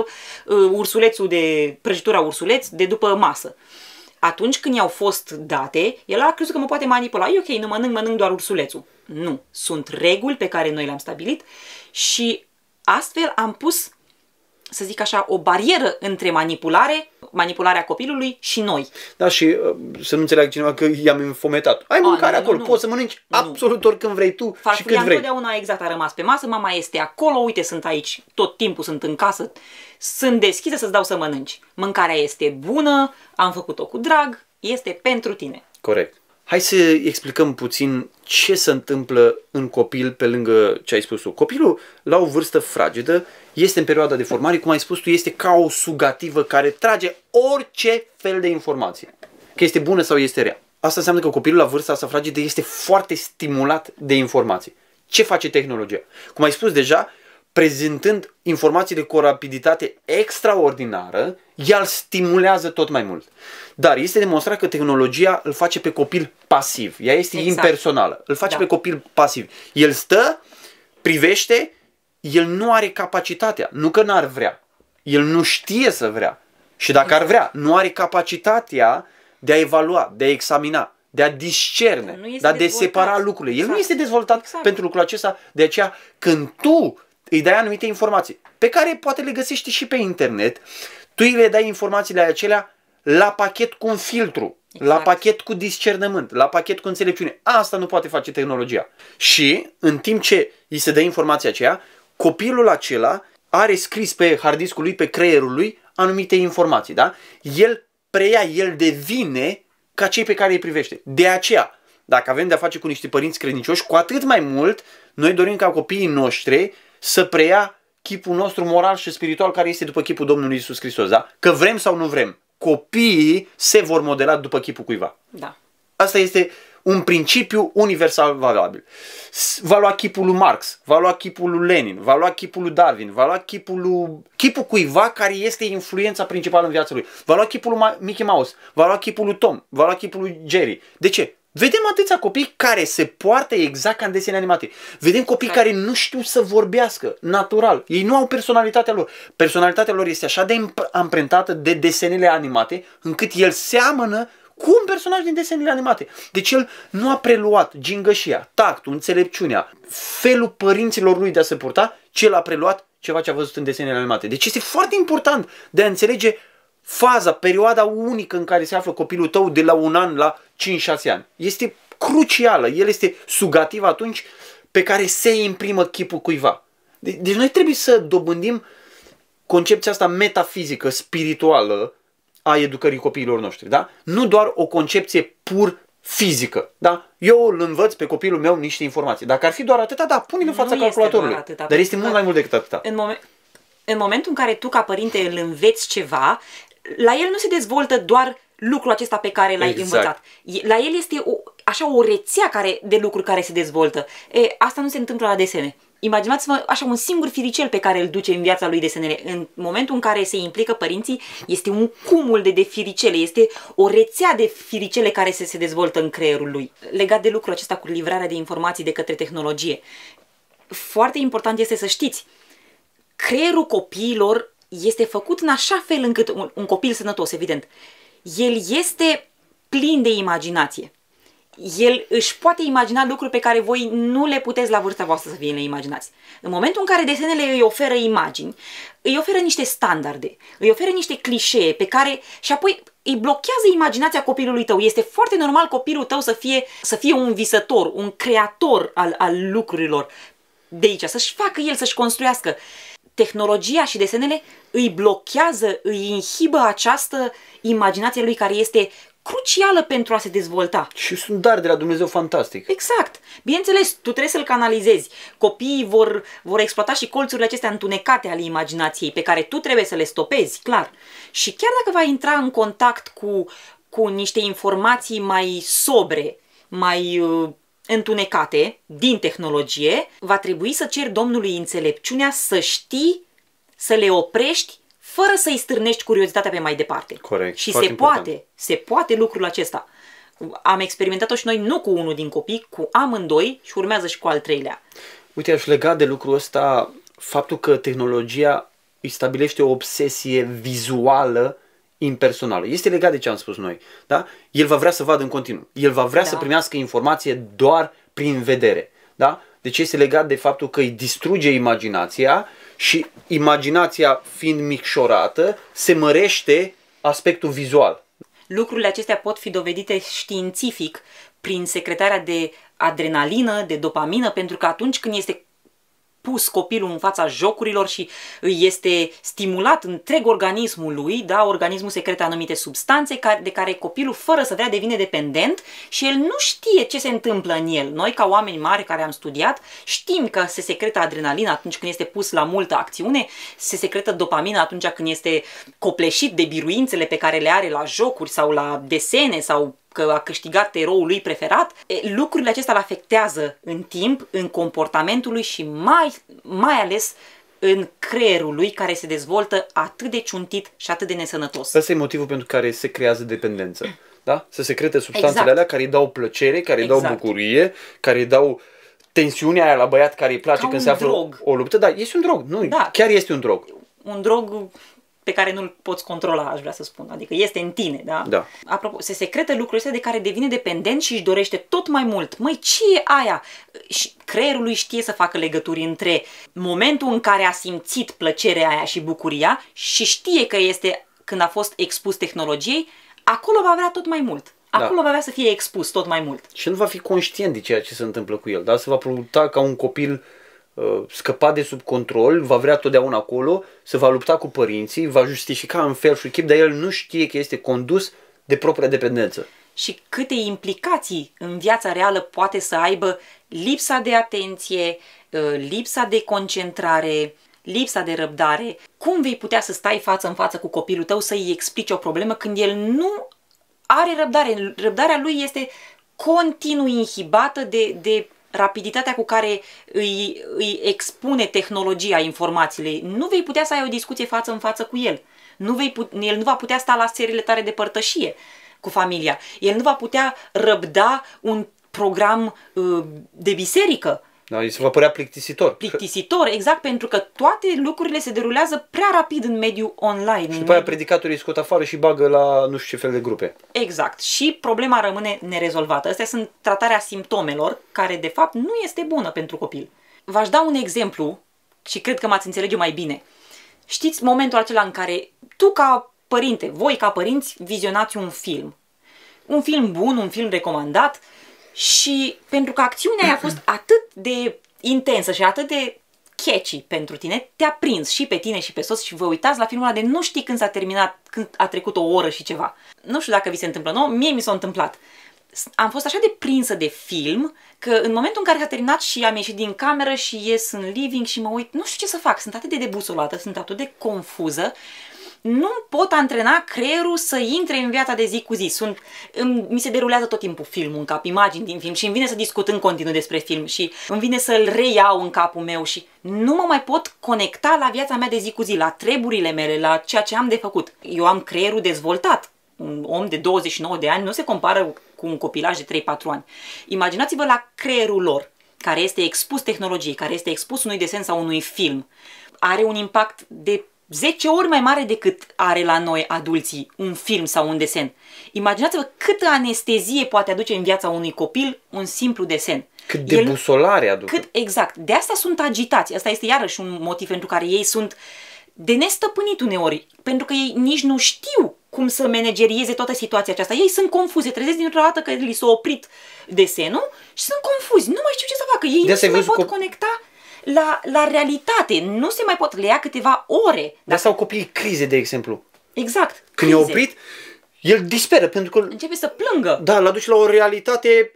uh, ursulețul de prăjitura ursuleț de după masă. Atunci când i-au fost date, el a crezut că mă poate manipula. E ok, nu mănânc, mănânc doar ursulețul. Nu. Sunt reguli pe care noi le-am stabilit și astfel am pus să zic așa, o barieră între manipulare, manipularea copilului și noi. Da, și uh, să nu înțeleagă cineva că i-am infometat. Ai mâncare nu, nu, acolo, nu. poți să mânci Nu. absolut oricând vrei tu și cât Farfuria vrei. întotdeauna exact a rămas pe masă, mama este acolo, uite, sunt aici, tot timpul sunt în casă, sunt deschisă să-ți dau să mănânci. Mâncarea este bună, am făcut-o cu drag, este pentru tine. Corect. Hai să explicăm puțin ce se întâmplă în copil pe lângă ce ai spus tu. Copilul, la o vârstă fragedă, este în perioada de formare, cum ai spus tu, este ca o sugativă care trage orice fel de informație. Că este bună sau este rea. Asta înseamnă că copilul la vârsta asta fragedă este foarte stimulat de informații. Ce face tehnologia? Cum ai spus deja, prezentând informațiile cu o rapiditate extraordinară, ea îl stimulează tot mai mult. Dar este demonstrat că tehnologia îl face pe copil pasiv. Ea este Exact. impersonală. Îl face Da. pe copil pasiv. El stă, privește el nu are capacitatea, nu că n-ar vrea, el nu știe să vrea. Și dacă ar vrea, nu are capacitatea de a evalua, de a examina, de a discerne, Nu este dar de a dezvoltat. separa lucrurile. El nu Exact. este dezvoltat Exact. pentru lucrul acesta, de aceea când tu îi dai anumite informații, pe care poate le găsești și pe internet, tu îi le dai informațiile acelea la pachet cu un filtru, la Exact. pachet cu discernământ, la pachet cu înțelepciune. Asta nu poate face tehnologia. Și în timp ce îi se dă informația aceea, copilul acela are scris pe hard discul lui, pe creierul lui, anumite informații, da? El preia, el devine ca cei pe care îi privește. De aceea, dacă avem de-a face cu niște părinți credincioși, cu atât mai mult noi dorim ca copiii noștri să preia chipul nostru moral și spiritual care este după chipul Domnului Isus Hristos, da? Că vrem sau nu vrem, copiii se vor modela după chipul cuiva. Da. Asta este un principiu universal valabil. S- Va lua chipul lui Marx, va lua chipul lui Lenin, va lua chipul lui Darwin, va lua chipul lui... chipul cuiva care este influența principală în viața lui. Va lua chipul lui Ma- Mickey Mouse, va lua chipul lui Tom, va lua chipul lui Jerry. De ce? Vedem atâția copii care se poartă exact ca în desene animate. Vedem copii Exact. care nu știu să vorbească natural. Ei nu au personalitatea lor. Personalitatea lor este așa de imp- amprentată de desenele animate încât el seamănă cu un personaj din desenele animate. Deci el nu a preluat gingășia, tactul, înțelepciunea, felul părinților lui de a se purta, ci el a preluat ceva ce a văzut în desenele animate. Deci este foarte important de a înțelege faza, perioada unică în care se află copilul tău de la un an la 5-6 ani. Este crucială. El este sugativ atunci pe care se imprimă chipul cuiva. De- Deci noi trebuie să dobândim concepția asta metafizică, spirituală a educării copiilor noștri, da? Nu doar o concepție pur fizică, da? Eu îl învăț pe copilul meu niște informații. Dacă ar fi doar atâta, da, pune-l în Nu fața este calculatorului. doar atâta, Dar este pentru mult că- mai mult decât atâta. În, momen- în momentul în care tu ca părinte îl înveți ceva, la el nu se dezvoltă doar lucrul acesta pe care l-ai Exact. învățat. E- La el este o, așa o rețea care, de lucruri care se dezvoltă. E, asta nu se întâmplă la desene. Imaginați-vă așa un singur firicel pe care îl duce în viața lui desenele. În momentul în care se implică părinții, este un cumul de, de firicele, este o rețea de firicele care se, se dezvoltă în creierul lui. Legat de lucrul acesta cu livrarea de informații de către tehnologie. Foarte important este să știți, creierul copiilor este făcut în așa fel încât un, un copil sănătos, evident, el este plin de imaginație. El își poate imagina lucruri pe care voi nu le puteți la vârsta voastră să vi le imaginați. În momentul în care desenele îi oferă imagini, îi oferă niște standarde, îi oferă niște clișee pe care și apoi îi blochează imaginația copilului tău. Este foarte normal copilul tău să fie, să fie un visător, un creator al, al lucrurilor de aici, să-și facă el, să-și construiască. Tehnologia și desenele îi blochează, îi inhibă această imaginație lui care este crucială pentru a se dezvolta. Și sunt dar de la Dumnezeu fantastic. Exact. Bineînțeles, tu trebuie să-l canalizezi. Copiii vor, vor exploata și colțurile acestea întunecate ale imaginației pe care tu trebuie să le stopezi, clar. Și chiar dacă va intra în contact cu, cu niște informații mai sobre, mai uh, întunecate din tehnologie, va trebui să ceri Domnului înțelepciunea să știi să le oprești fără să-i stârnești curiozitatea pe mai departe. Corect, Și foarte se important. poate, se poate lucrul acesta. Am experimentat-o și noi nu cu unul din copii, cu amândoi și urmează și cu al treilea. Uite, aș lega de lucrul ăsta faptul că tehnologia îi stabilește o obsesie vizuală impersonală. Este legat de ce am spus noi. Da? El va vrea să vadă în continuu. El va vrea Da. să primească informație doar prin vedere. Da? Deci este legat de faptul că îi distruge imaginația și imaginația fiind micșorată, se mărește aspectul vizual. Lucrurile acestea pot fi dovedite științific prin secretarea de adrenalină, de dopamină, pentru că atunci când este pus copilul în fața jocurilor și îi este stimulat întreg organismul lui, da, organismul secretă anumite substanțe care, de care copilul, fără să vrea, devine dependent și el nu știe ce se întâmplă în el. Noi, ca oameni mari care am studiat, știm că se secretă adrenalina atunci când este pus la multă acțiune, se secretă dopamina atunci când este copleșit de biruințele pe care le are la jocuri sau la desene sau că a câștigat eroul lui preferat, e, lucrurile acestea îl afectează în timp, în comportamentul lui și mai, mai ales în creierul lui care se dezvoltă atât de ciuntit și atât de nesănătos. Ăsta e motivul pentru care se creează dependență. Da? Să secrete substanțele Exact. alea care îi dau plăcere, care îi dau Exact. bucurie, care îi dau tensiunea aia la băiat care îi place Ca când un se află drog. o luptă, da, este un drog. Nu, Da. chiar este un drog. un drog pe care nu-l poți controla, aș vrea să spun. Adică este în tine, da? Da. Apropo, se secretă lucrul ăsta de care devine dependent și își dorește tot mai mult. Măi, ce e aia? Și creierul lui știe să facă legături între momentul în care a simțit plăcerea aia și bucuria și știe că este când a fost expus tehnologiei, acolo va vrea tot mai mult. Acolo Da. va vrea să fie expus tot mai mult. Și nu va fi conștient de ceea ce se întâmplă cu el, dar se va purta ca un copil uh, scăpat de sub control, va vrea totdeauna acolo, se va lupta cu părinții, va justifica în fel și chip, dar el nu știe că este condus de propria dependență. și câte implicații în viața reală poate să aibă lipsa de atenție, uh, lipsa de concentrare, lipsa de răbdare. Cum vei putea să stai față în față cu copilul tău să-i explici o problemă când el nu are răbdare? Răbdarea lui este continuu inhibată de, de rapiditatea cu care îi, îi expune tehnologia informațiile. Nu vei putea să ai o discuție față în față cu el. Nu vei put, el nu va putea sta la serile tale de părtășie cu familia. El nu va putea răbda un program uh, de biserică Da? Îi se va părea plictisitor. plictisitor, exact pentru că toate lucrurile se derulează prea rapid în mediul online. Și în după aia mediul- predicatorii îi scot afară și bagă la nu știu ce fel de grupe. Exact. Și problema rămâne nerezolvată. Astea sunt tratarea simptomelor, care de fapt nu este bună pentru copil. V-aș da un exemplu și cred că m-ați înțelege mai bine. Știți momentul acela în care tu ca părinte, voi ca părinți, vizionați un film. Un film bun, un film recomandat și pentru că acțiunea aia a fost atât de intensă și atât de catchy pentru tine, te-a prins și pe tine și pe soț și vă uitați la filmul ăla de nu știi când s-a terminat, când a trecut o oră și ceva. Nu știu dacă vi se întâmplă, nu? Mie mi s-a întâmplat. S- Am fost așa de prinsă de film că în momentul în care s-a terminat și am ieșit din cameră și ies în living și mă uit, nu știu ce să fac, sunt atât de debusolată, sunt atât de confuză, nu pot antrena creierul să intre în viața de zi cu zi. Sunt, îmi, mi se derulează tot timpul filmul în cap, imagini din film și îmi vine să discut în continuu despre film și îmi vine să-l reiau în capul meu și nu mă mai pot conecta la viața mea de zi cu zi, la treburile mele, la ceea ce am de făcut. Eu am creierul dezvoltat. Un om de 29 de ani nu se compară cu un copilaj de 3-4 ani. Imaginați-vă la creierul lor, care este expus tehnologiei, care este expus unui desen sau unui film. Are un impact de 10 ori mai mare decât are la noi adulții un film sau un desen. Imaginați-vă câtă anestezie poate aduce în viața unui copil un simplu desen. Cât de El- busolare aducă. cât exact. De asta sunt agitați. Asta este iarăși un motiv pentru care ei sunt de nestăpânit uneori, pentru că ei nici nu știu cum să managerieze toată situația aceasta. Ei sunt confuzi, trezesc dintr-o dată că li s-a oprit desenul și sunt confuzi, nu mai știu ce să facă. Ei De nu asta se ai mai văzut pot că- conecta la, la realitate, nu se mai pot, le ia câteva ore. De asta au copiii crize, de exemplu. Exact. Când e crize. oprit, el disperă pentru că Începe să plângă. da, îl aduce la o realitate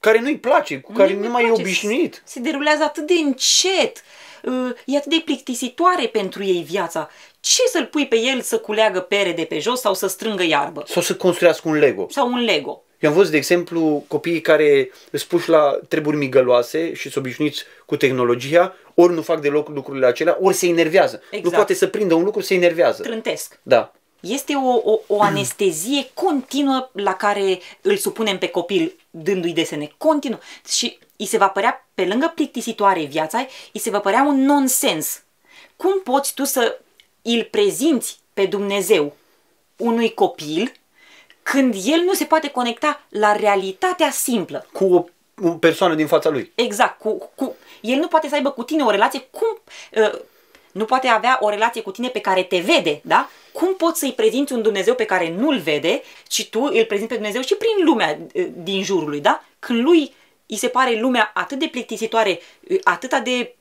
care nu-i place, cu care Nu-i nu mai e place. obișnuit. Se derulează atât de încet, uh, e atât de plictisitoare pentru ei viața. Ce să-l pui pe el să culeagă pere de pe jos sau să strângă iarbă? Sau să construiască un Lego. Sau un Lego. Eu am văzut, de exemplu, copiii care îți puși la treburi migăloase și sunt obișnuiți cu tehnologia, ori nu fac deloc lucrurile acelea, ori se enervează. Nu Exact. poate să prindă un lucru, se enervează. Trântesc. Da. Este o, o, o anestezie continuă la care îl supunem pe copil dându-i desene. Continuă. Și îi se va părea, pe lângă plictisitoare viața, îi se va părea un nonsens. Cum poți tu să îl prezinți pe Dumnezeu unui copil când el nu se poate conecta la realitatea simplă? Cu o, o persoană din fața lui. Exact. Cu, cu, el nu poate să aibă cu tine o relație cum... Uh, nu poate avea o relație cu tine pe care te vede, da? Cum poți să-i prezinți un Dumnezeu pe care nu-l vede și tu îl prezinți pe Dumnezeu și prin lumea uh, din jurul lui, da? Când lui îi se pare lumea atât de plictisitoare, uh, atât de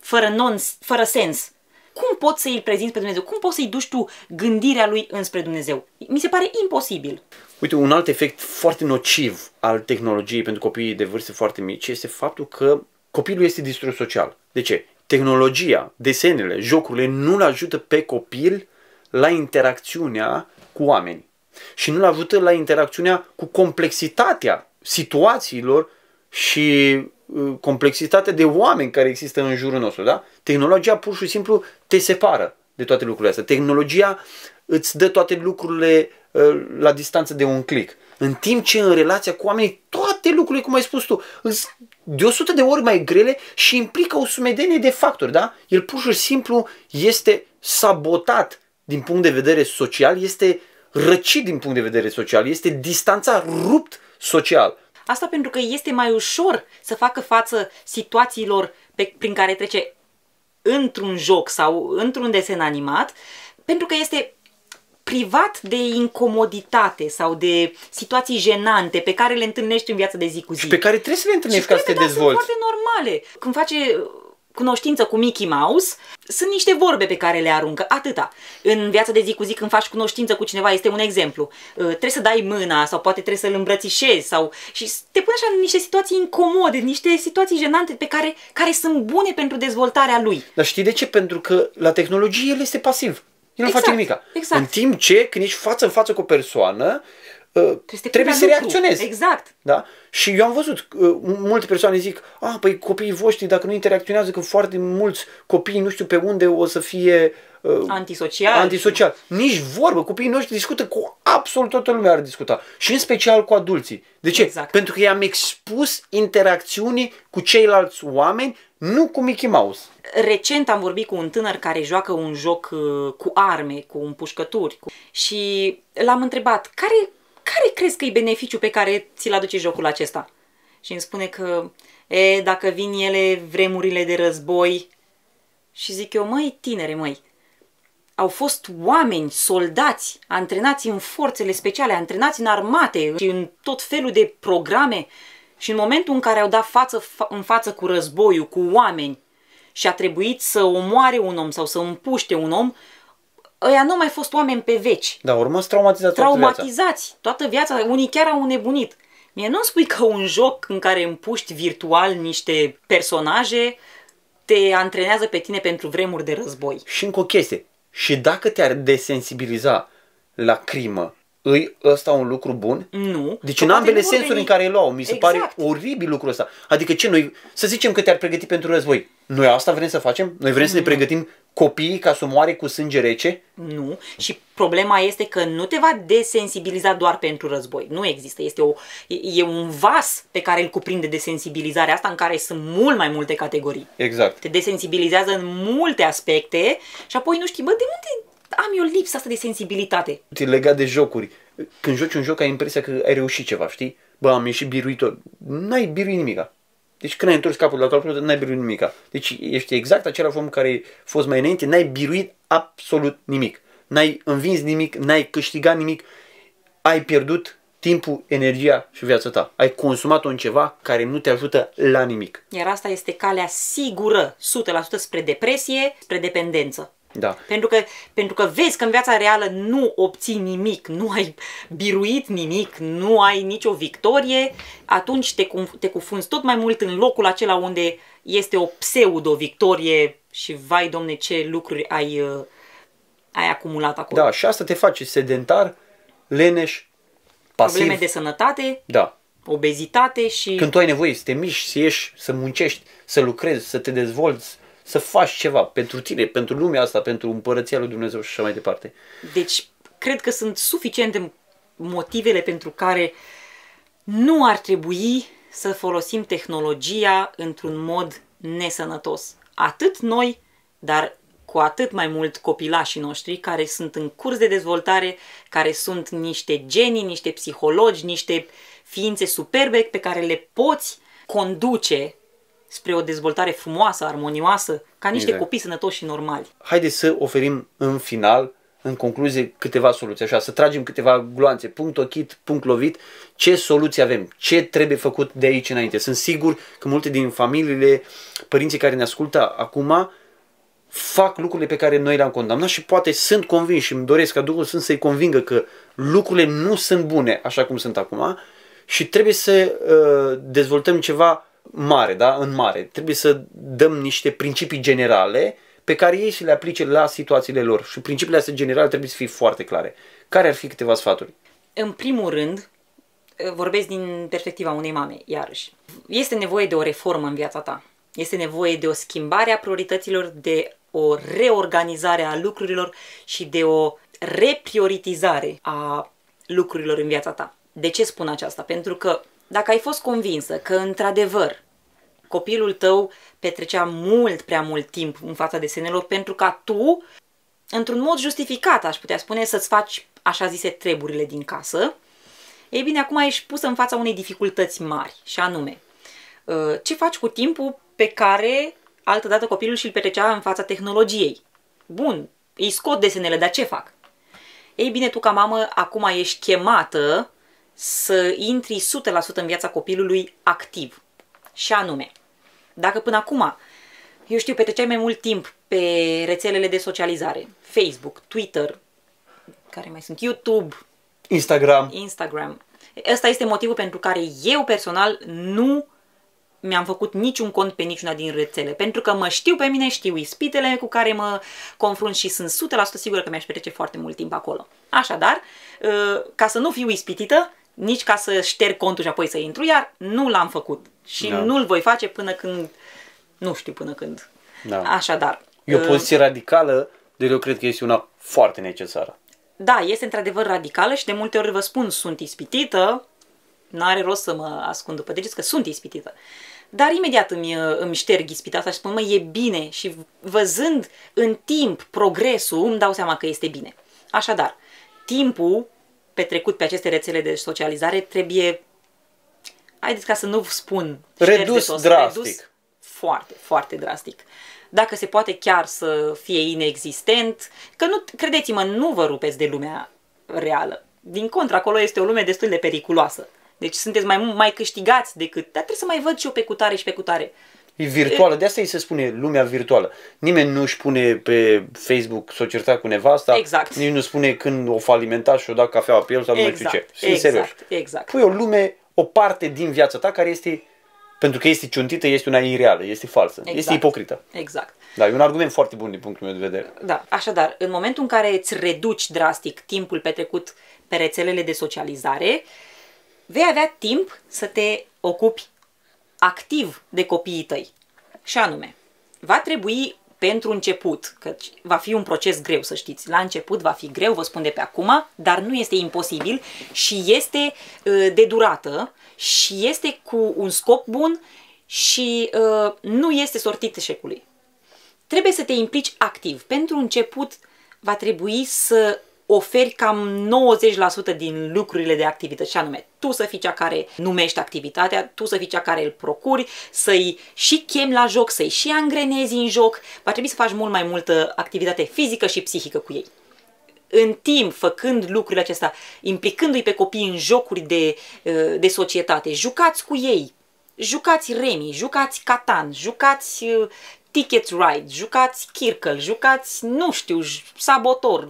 fără, non, fără sens, cum poți să-i prezinți pe Dumnezeu? Cum poți să-i duci tu gândirea lui înspre Dumnezeu? Mi se pare imposibil. Uite, un alt efect foarte nociv al tehnologiei pentru copiii de vârste foarte mici este faptul că copilul este distrus social. De ce? Tehnologia, desenele, jocurile nu-l ajută pe copil la interacțiunea cu oameni. Și nu-l ajută la interacțiunea cu complexitatea situațiilor și uh, complexitatea de oameni care există în jurul nostru. Da? Tehnologia pur și simplu te separă de toate lucrurile astea. Tehnologia îți dă toate lucrurile uh, la distanță de un click. În timp ce în relația cu oamenii toate toate lucrurile, cum ai spus tu, îs de 100 de ori mai grele și implică o sumedenie de factori, da? El pur și simplu este sabotat din punct de vedere social, este răcit din punct de vedere social, este distanțat, rupt social. Asta pentru că este mai ușor să facă față situațiilor pe, prin care trece într-un joc sau într-un desen animat, pentru că este privat de incomoditate sau de situații jenante pe care le întâlnești în viața de zi cu zi. Și pe care trebuie să le întâlnești ca să te da, dezvolți. Sunt foarte normale. Când face cunoștință cu Mickey Mouse, sunt niște vorbe pe care le aruncă, atâta. În viața de zi cu zi, când faci cunoștință cu cineva, este un exemplu. Uh, trebuie să dai mâna sau poate trebuie să-l îmbrățișezi sau... și te pune așa în niște situații incomode, niște situații jenante pe care, care sunt bune pentru dezvoltarea lui. Dar știi de ce? Pentru că la tehnologie el este pasiv. El nu Exact, face nimic. exact. În timp ce, când ești față în față cu o persoană, uh, să te trebuie pui să la lucru. reacționezi. Exact. Da? Și eu am văzut, uh, multe persoane zic, ah, păi copiii voștri, dacă nu interacționează, că foarte mulți copii, nu știu pe unde, o să fie uh, Antisocial. antisocial. Nici vorbă, copiii noștri discută cu absolut toată lumea ar discuta. Și în special cu adulții. De ce? Exact. Pentru că i-am expus interacțiunii cu ceilalți oameni, nu cu Mickey Mouse. Recent am vorbit cu un tânăr care joacă un joc uh, cu arme, cu împușcături cu... și l-am întrebat, care, care crezi că e beneficiul pe care ți-l aduce jocul acesta? Și îmi spune că, e, dacă vin ele vremurile de război, și zic eu, măi, tinere, măi, au fost oameni, soldați, antrenați în forțele speciale, antrenați în armate și în tot felul de programe și în momentul în care au dat față fa- în față cu războiul, cu oameni și a trebuit să omoare un om sau să împuște un om, ăia nu au mai fost oameni pe veci. Da, urmă traumatizați toată viața. Traumatizați toată viața, unii chiar au nebunit. Mie nu-mi spui că un joc în care împuști virtual niște personaje te antrenează pe tine pentru vremuri de război. Și încă o chestie. Și dacă te-ar desensibiliza la crimă, îi ăsta un lucru bun? Nu. Deci Că în poate ambele nu vor sensuri veni- în care îl luau, mi se Exact. pare oribil lucrul ăsta. Adică ce noi, să zicem că te-ar pregăti pentru război. Noi asta vrem să facem? Noi vrem să ne pregătim copiii ca să moare cu sânge rece? Nu. Și problema este că nu te va desensibiliza doar pentru război. Nu există. Este o, e, e un vas pe care îl cuprinde desensibilizarea asta în care sunt mult mai multe categorii. Exact. Te desensibilizează în multe aspecte și apoi nu știi, bă, de unde am eu lipsa asta de sensibilitate? Te legat de jocuri. Când joci un joc ai impresia că ai reușit ceva, știi? Bă, am ieșit biruitor. N-ai biruit nimica. Deci când ai întors capul la calculator, n-ai biruit nimica. Deci ești exact același om care a fost mai înainte, n-ai biruit absolut nimic. N-ai învins nimic, n-ai câștigat nimic, ai pierdut timpul, energia și viața ta. Ai consumat-o în ceva care nu te ajută la nimic. Iar asta este calea sigură, 100% spre depresie, spre dependență. Da. Pentru că, pentru că vezi că în viața reală nu obții nimic, nu ai biruit nimic, nu ai nicio victorie, atunci te, cum- te cufunzi tot mai mult în locul acela unde este o pseudo-victorie și vai domne ce lucruri ai, uh, ai acumulat acolo. Da, și asta te face sedentar, leneș, pasiv. Probleme de sănătate, Da. obezitate și... Când tu ai nevoie să te miști, să ieși, să muncești, să lucrezi, să te dezvolți, să faci ceva pentru tine, pentru lumea asta, pentru împărăția lui Dumnezeu și așa mai departe. Deci, cred că sunt suficiente motivele pentru care nu ar trebui să folosim tehnologia într-un mod nesănătos. Atât noi, dar cu atât mai mult copilașii noștri care sunt în curs de dezvoltare, care sunt niște genii, niște psihologi, niște ființe superbe pe care le poți conduce spre o dezvoltare frumoasă, armonioasă, ca niște Exact. copii sănătoși și normali. Haideți să oferim în final, în concluzie, câteva soluții, așa, să tragem câteva gloanțe, punct ochit, punct lovit, ce soluții avem, ce trebuie făcut de aici înainte. Sunt sigur că multe din familiile, părinții care ne ascultă acum, fac lucrurile pe care noi le-am condamnat și poate sunt convinși și îmi doresc ca Duhul Sfânt să-i convingă că lucrurile nu sunt bune așa cum sunt acum și trebuie să uh, dezvoltăm ceva mare, da? în mare. Trebuie să dăm niște principii generale pe care ei să le aplice la situațiile lor și principiile astea generale trebuie să fie foarte clare. Care ar fi câteva sfaturi? În primul rând, vorbesc din perspectiva unei mame, iarăși. Este nevoie de o reformă în viața ta. Este nevoie de o schimbare a priorităților, de o reorganizare a lucrurilor și de o reprioritizare a lucrurilor în viața ta. De ce spun aceasta? Pentru că dacă ai fost convinsă că, într-adevăr, copilul tău petrecea mult prea mult timp în fața desenelor pentru ca tu, într-un mod justificat, aș putea spune, să-ți faci așa zise treburile din casă, ei bine, acum ești pus în fața unei dificultăți mari, și anume, uh, ce faci cu timpul pe care altădată copilul și-l petrecea în fața tehnologiei? Bun, îi scot desenele, dar ce fac? Ei bine, tu ca mamă acum ești chemată să intri 100% în viața copilului activ. Și anume, dacă până acum, eu știu, petreceai mai mult timp pe rețelele de socializare, Facebook, Twitter, care mai sunt, YouTube, Instagram. Instagram. Ăsta este motivul pentru care eu personal nu mi-am făcut niciun cont pe niciuna din rețele, pentru că mă știu pe mine, știu ispitele cu care mă confrunt și sunt 100% sigură că mi-aș petrece foarte mult timp acolo. Așadar, ă, ca să nu fiu ispitită, nici ca să șterg contul și apoi să intru, iar nu l-am făcut și Da. nu-l voi face până când, nu știu până când. Da. Așadar, E o ă, poziție radicală, dar eu cred că este una foarte necesară. da, este într-adevăr radicală și de multe ori vă spun, sunt ispitită, n-are rost să mă ascund după deget că sunt ispitită. Dar imediat îmi, îmi șterg ispita asta și spun, mă, e bine și văzând în timp progresul, îmi dau seama că este bine. Așadar, timpul petrecut pe aceste rețele de socializare trebuie, haideți ca să nu spun, șters Redus de tot, drastic. redus foarte, foarte drastic. Dacă se poate chiar să fie inexistent, că nu, credeți-mă, nu vă rupeți de lumea reală. Din contră, acolo este o lume destul de periculoasă. Deci sunteți mai, mai câștigați decât, dar trebuie să mai văd și eu pe cutare și pe cutare. E virtuală, de asta îi se spune lumea virtuală. Nimeni nu își pune pe Facebook să o certa cu nevasta, Exact. nici nu spune când o falimenta și o da cafeaua pe el sau nu mai știu ce. Exact, Fii serios. exact, exact. Pui o lume, o parte din viața ta care este, pentru că este ciuntită, este una ireală, este falsă, este Exact. ipocrită. Exact. Da, e un argument foarte bun din punctul meu de vedere. Da, așadar, în momentul în care îți reduci drastic timpul petrecut pe rețelele de socializare, vei avea timp să te ocupi activ de copiii tăi. Și anume, va trebui pentru început, că va fi un proces greu, să știți. La început va fi greu, vă spun de pe acum, dar nu este imposibil și este uh, de durată și este cu un scop bun și uh, nu este sortit eșecului trebuie să te implici activ. Pentru început va trebui să oferi cam 90% din lucrurile de activități, și anume tu să fii cea care numești activitatea, tu să fii cea care îl procuri, să-i și chemi la joc, să-i și angrenezi în joc, va trebui să faci mult mai multă activitate fizică și psihică cu ei. În timp, făcând lucrurile acestea, implicându-i pe copii în jocuri de, uh, de societate, jucați cu ei, jucați Remi, jucați Catan, jucați uh, Ticket Ride, jucați Kirkel, jucați, nu știu, j- Sabotor,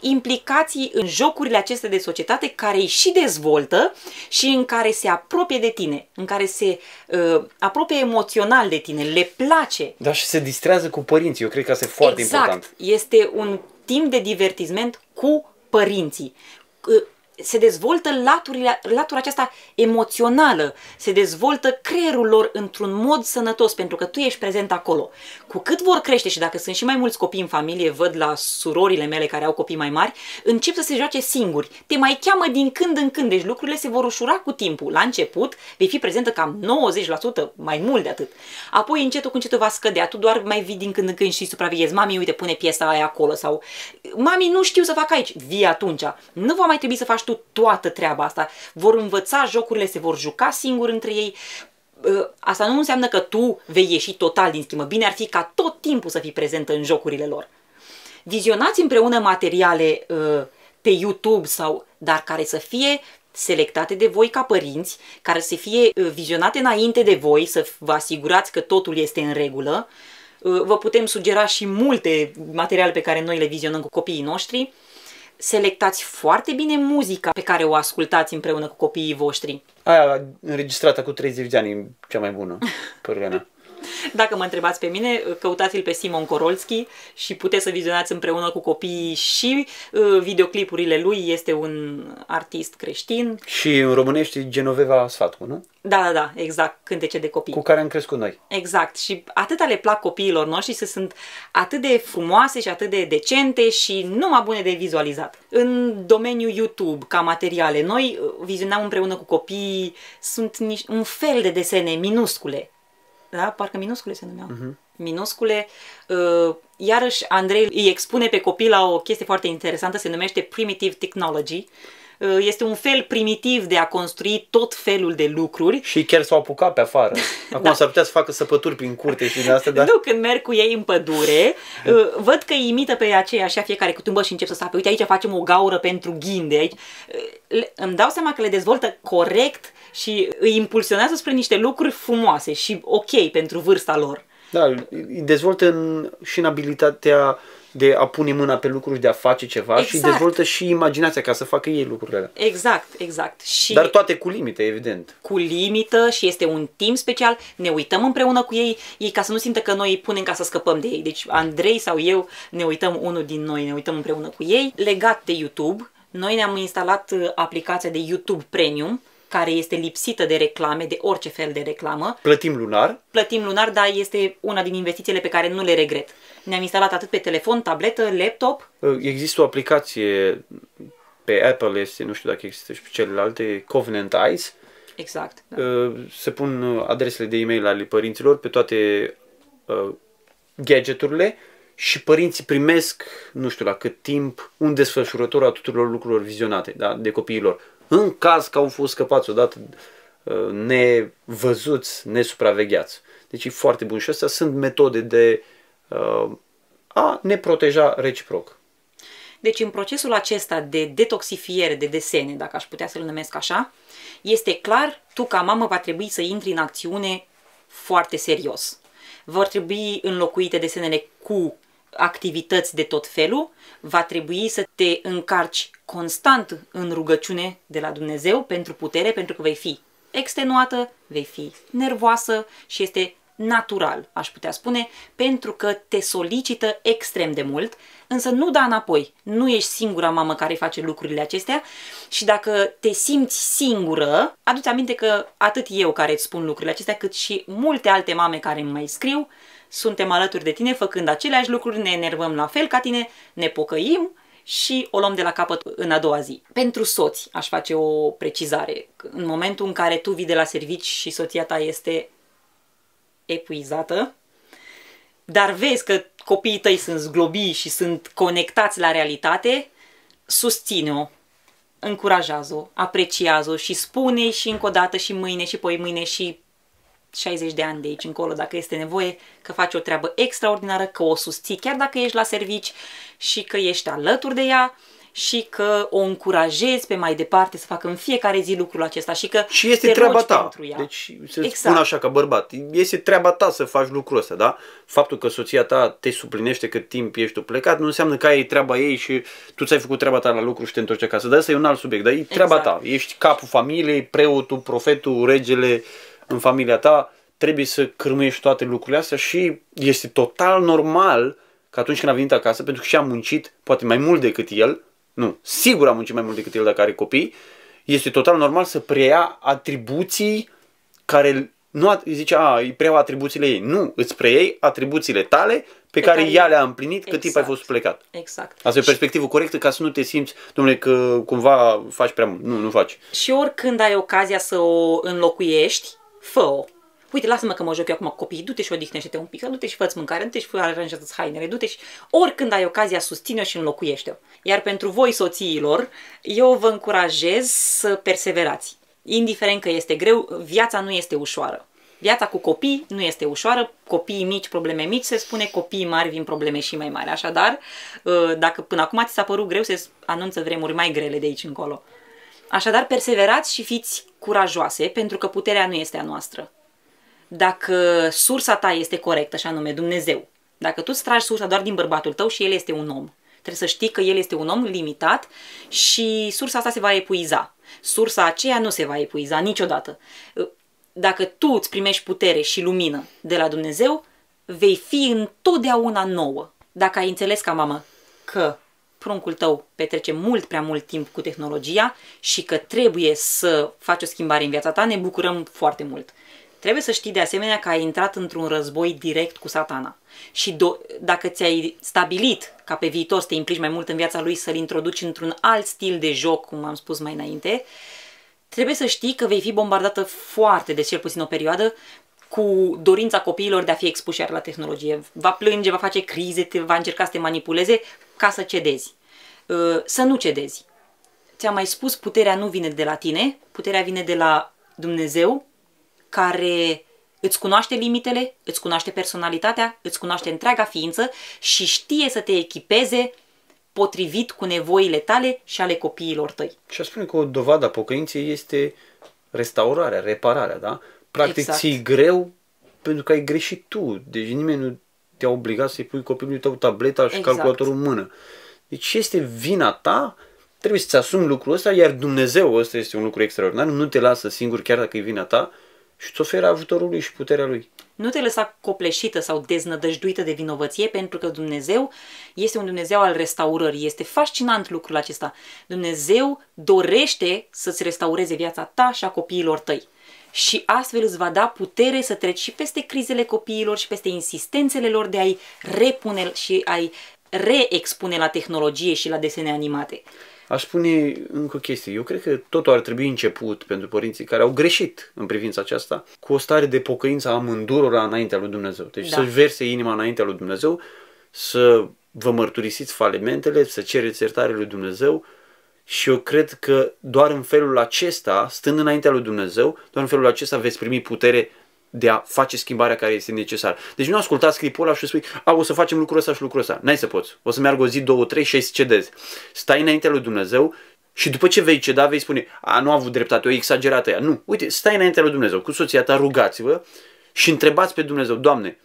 implicați în jocurile acestea de societate care îi și dezvoltă și în care se apropie de tine, în care se uh, apropie emoțional de tine, le place. Da, și se distrează cu părinții, eu cred că asta e foarte exact. important. Este un timp de divertisment cu părinții. Uh, Se dezvoltă laturile, latura aceasta emoțională, se dezvoltă creierul lor într-un mod sănătos, pentru că tu ești prezent acolo. Cu cât vor crește și dacă sunt și mai mulți copii în familie, văd la surorile mele care au copii mai mari, încep să se joace singuri. Te mai cheamă din când în când, deci lucrurile se vor ușura cu timpul. La început vei fi prezentă cam 90%, mai mult de atât. Apoi încetul cu încetul va scădea, tu doar mai vii din când în când și supraveghezi. Mami, uite, pune piesa aia acolo sau Mami, nu știu să fac aici. Vii atunci. Nu va mai trebui să faci tu toată treaba asta. Vor învăța jocurile, se vor juca singuri între ei. Uh, Asta nu înseamnă că tu vei ieși total din schimbă. Bine ar fi ca tot timpul să fii prezentă în jocurile lor. Vizionați împreună materiale uh, pe YouTube sau dar care să fie selectate de voi ca părinți, care să fie uh, vizionate înainte de voi, să vă asigurați că totul este în regulă. Uh, Vă putem sugera și multe materiale pe care noi le vizionăm cu copiii noștri. Selectați foarte bine muzica pe care o ascultați împreună cu copiii voștri. Aia înregistrată cu 30 de ani e cea mai bună, părerea mea. Dacă mă întrebați pe mine, căutați-l pe Simon Korolski și puteți să vizionați împreună cu copiii și uh, videoclipurile lui. Este un artist creștin. Și în românești Genoveva Sfatu, nu? Da, da, da, exact, cântece de copii. Cu care am crescut noi. Exact. Și atâta le plac copiilor noștri să sunt atât de frumoase și atât de decente și numai bune de vizualizat. În domeniul YouTube, ca materiale, noi uh, vizionam împreună cu copiii, sunt niște, un fel de desene minuscule. Da? Parcă minuscule se numeau. Uh-huh. Minuscule. Uh, iarăși, Andrei îi expune pe copii la o chestie foarte interesantă, se numește Primitive Technology Uh, este un fel primitiv de a construi tot felul de lucruri. Și chiar s-au apucat pe afară. Acum da. s-ar putea să facă săpături prin curte și din asta, dar... Nu, când merg cu ei în pădure, uh, văd că imită pe aceea așa fiecare cu tumbă și încep să sape. Uite, aici facem o gaură pentru ghinde. Aici. Uh, îmi dau seama că le dezvoltă corect și îi impulsionează spre niște lucruri frumoase și ok pentru vârsta lor. Da, îi dezvoltă în, și în abilitatea de a pune mâna pe lucruri, de a face ceva exact. și dezvoltă și imaginația ca să facă ei lucrurile alea. Exact, exact. Și Dar toate cu limită, evident. Cu limită și este un timp special, ne uităm împreună cu ei, ei ca să nu simtă că noi îi punem ca să scăpăm de ei. Deci Andrei sau eu ne uităm, unul din noi ne uităm împreună cu ei. Legat de YouTube, noi ne-am instalat uh, aplicația de YouTube Premium, care este lipsită de reclame, de orice fel de reclamă. Plătim lunar? Plătim lunar, dar este una din investițiile pe care nu le regret. Ne-am instalat atât pe telefon, tabletă, laptop. Există o aplicație pe Apple, este, nu știu dacă există și pe celelalte, Covenant Eyes. Exact. Da. Se pun adresele de e-mail ale părinților pe toate uh, gadgeturile și părinții primesc, nu știu la cât timp, un desfășurător a tuturor lucrurilor vizionate da, de copiilor. În caz că au fost scăpați odată uh, nevăzuți, nesupravegheați. Deci e foarte bun și astea sunt metode de uh, a ne proteja reciproc. Deci în procesul acesta de detoxifiere de desene, dacă aș putea să-l numesc așa, este clar, tu ca mamă va trebui să intri în acțiune foarte serios. Vor trebui înlocuite desenele cu activități de tot felul, va trebui să te încarci constant în rugăciune de la Dumnezeu pentru putere, pentru că vei fi extenuată, vei fi nervoasă și este natural, aș putea spune, pentru că te solicită extrem de mult, însă nu da înapoi. Nu ești singura mamă care face lucrurile acestea și dacă te simți singură, aduți aminte că atât eu care îți spun lucrurile acestea, cât și multe alte mame care îmi mai scriu, suntem alături de tine făcând aceleași lucruri, ne enervăm la fel ca tine, ne pocăim și o luăm de la capăt în a doua zi. Pentru soți aș face o precizare. În momentul în care tu vii de la servici și soția ta este epuizată, dar vezi că copiii tăi sunt zglobii și sunt conectați la realitate, susține-o, încurajează-o, apreciază-o și spune și încă o dată și mâine și poi mâine și 60 de ani de aici încolo, dacă este nevoie, că faci o treabă extraordinară, că o susții chiar dacă ești la servici și că ești alături de ea și că o încurajezi pe mai departe să facă în fiecare zi lucrul acesta și că Și este treaba ta. Deci să exact. spun așa ca bărbat, este treaba ta să faci lucrul ăsta, da? Faptul că soția ta te suplinește cât timp ești tu plecat nu înseamnă că ai treaba ei și tu ți-ai făcut treaba ta la lucru și te întorci acasă. Dar asta e un alt subiect, dar e treaba exact. ta. Ești capul familiei, preotul, profetul, regele în familia ta, trebuie să cârmuiești toate lucrurile astea și este total normal că atunci când a venit acasă, pentru că și-a muncit poate mai mult decât el, nu, sigur a muncit mai mult decât el dacă are copii, este total normal să preia atribuții care nu zice, a, îi preiau atribuțiile ei. Nu, îți preiei atribuțiile tale pe, pe care, care ea le-a împlinit exact. cât timp ai exact. fost plecat. Exact. Asta e o perspectivă corectă ca să nu te simți, domnule, că cumva faci prea mult. Nu, nu faci. Și oricând ai ocazia să o înlocuiești, fă-o. Uite, lasă-mă că mă joc eu acum cu copiii, du-te și odihnește-te un pic, du-te și fă mâncare, du-te și fă aranjează hainele, du-te și oricând ai ocazia, susține-o și înlocuiește-o. Iar pentru voi, soțiilor, eu vă încurajez să perseverați. Indiferent că este greu, viața nu este ușoară. Viața cu copii nu este ușoară, copiii mici, probleme mici, se spune copiii mari vin probleme și mai mari. Așadar, ă, dacă până acum ți s-a părut greu, se anunță vremuri mai grele de aici încolo. Așadar, perseverați și fiți curajoase, pentru că puterea nu este a noastră. Dacă sursa ta este corectă, și anume Dumnezeu, dacă tu îți tragi sursa doar din bărbatul tău și el este un om, trebuie să știi că el este un om limitat și sursa asta se va epuiza. Sursa aceea nu se va epuiza niciodată. dacă tu îți primești putere și lumină de la Dumnezeu, vei fi întotdeauna nouă. Dacă ai înțeles ca mamă că pruncul tău petrece mult prea mult timp cu tehnologia și că trebuie să faci o schimbare în viața ta, ne bucurăm foarte mult. Trebuie să știi de asemenea că ai intrat într-un război direct cu satana. Și do- dacă ți-ai stabilit ca pe viitor să te implici mai mult în viața lui, să-l introduci într-un alt stil de joc, cum am spus mai înainte, trebuie să știi că vei fi bombardată foarte de cel puțin o perioadă cu dorința copiilor de a fi expuși la tehnologie. Va plânge, va face crize, te va încerca să te manipuleze ca să cedezi. Uh, să nu cedezi. Ți-am mai spus, puterea nu vine de la tine, puterea vine de la Dumnezeu, care îți cunoaște limitele, îți cunoaște personalitatea, îți cunoaște întreaga ființă și știe să te echipeze potrivit cu nevoile tale și ale copiilor tăi. Și aș spune că o dovadă a pocăinței este restaurarea, repararea, da? Practic exact. ți greu pentru că ai greșit tu. Deci nimeni nu te-a obligat să-i pui copilului tău tableta și exact. calculatorul în mână. Deci este vina ta, trebuie să-ți asumi lucrul ăsta, iar Dumnezeu, ăsta este un lucru extraordinar, nu te lasă singur chiar dacă e vina ta și îți oferă ajutorul lui și puterea lui. Nu te lăsa copleșită sau deznădăjduită de vinovăție, pentru că Dumnezeu este un Dumnezeu al restaurării. Este fascinant lucrul acesta. Dumnezeu dorește să-ți restaureze viața ta și a copiilor tăi. Și astfel îți va da putere să treci și peste crizele copiilor și peste insistențele lor de a-i repune și a-i reexpune la tehnologie și la desene animate. Aș spune încă o chestie. Eu cred că totul ar trebui început pentru părinții care au greșit în privința aceasta cu o stare de pocăință a mândurora înaintea lui Dumnezeu. Deci da. să verse inima înaintea lui Dumnezeu, să vă mărturisiți falimentele, să cereți iertare lui Dumnezeu și eu cred că doar în felul acesta, stând înaintea lui Dumnezeu, doar în felul acesta veți primi putere de a face schimbarea care este necesară. Deci nu ascultați clipul ăla și spui, a, o să facem lucrul ăsta și lucrul ăsta. N-ai să poți. O să meargă o zi, două, trei și ai să cedezi. Stai înaintea lui Dumnezeu și după ce vei ceda, vei spune, a, nu a avut dreptate, o exagerată ea. Nu, uite, stai înaintea lui Dumnezeu, cu soția ta, rugați-vă și întrebați pe Dumnezeu, Doamne,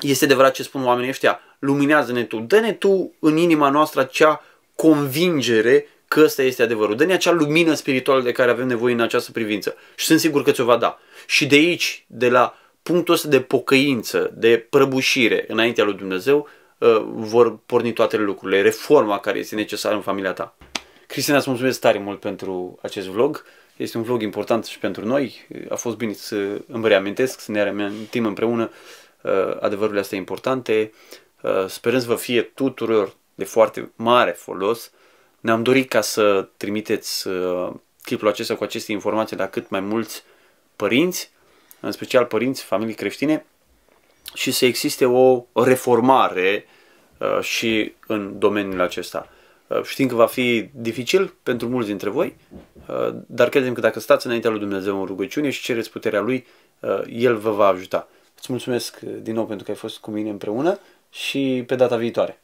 este adevărat ce spun oamenii ăștia, luminează-ne Tu, dă-ne Tu în inima noastră acea convingere că ăsta este adevărul. Dă-ne acea lumină spirituală de care avem nevoie în această privință. Și sunt sigur că ți-o va da. Și de aici, de la punctul ăsta de pocăință, de prăbușire înaintea lui Dumnezeu, uh, vor porni toate lucrurile, reforma care este necesară în familia ta. Cristina, îți mulțumesc tare mult pentru acest vlog. Este un vlog important și pentru noi. A fost bine să îmi reamintesc, să ne reamintim împreună uh, adevărurile astea importante. Uh, sperăm să vă fie tuturor de foarte mare folos. Ne-am dorit ca să trimiteți clipul acesta cu aceste informații la cât mai mulți părinți, în special părinți, familii creștine, și să existe o reformare uh, și în domeniul acesta. Uh, știm că va fi dificil pentru mulți dintre voi, uh, dar credem că dacă stați înaintea lui Dumnezeu în rugăciune și cereți puterea Lui, El vă va ajuta. Îți mulțumesc din nou pentru că ai fost cu mine împreună și pe data viitoare.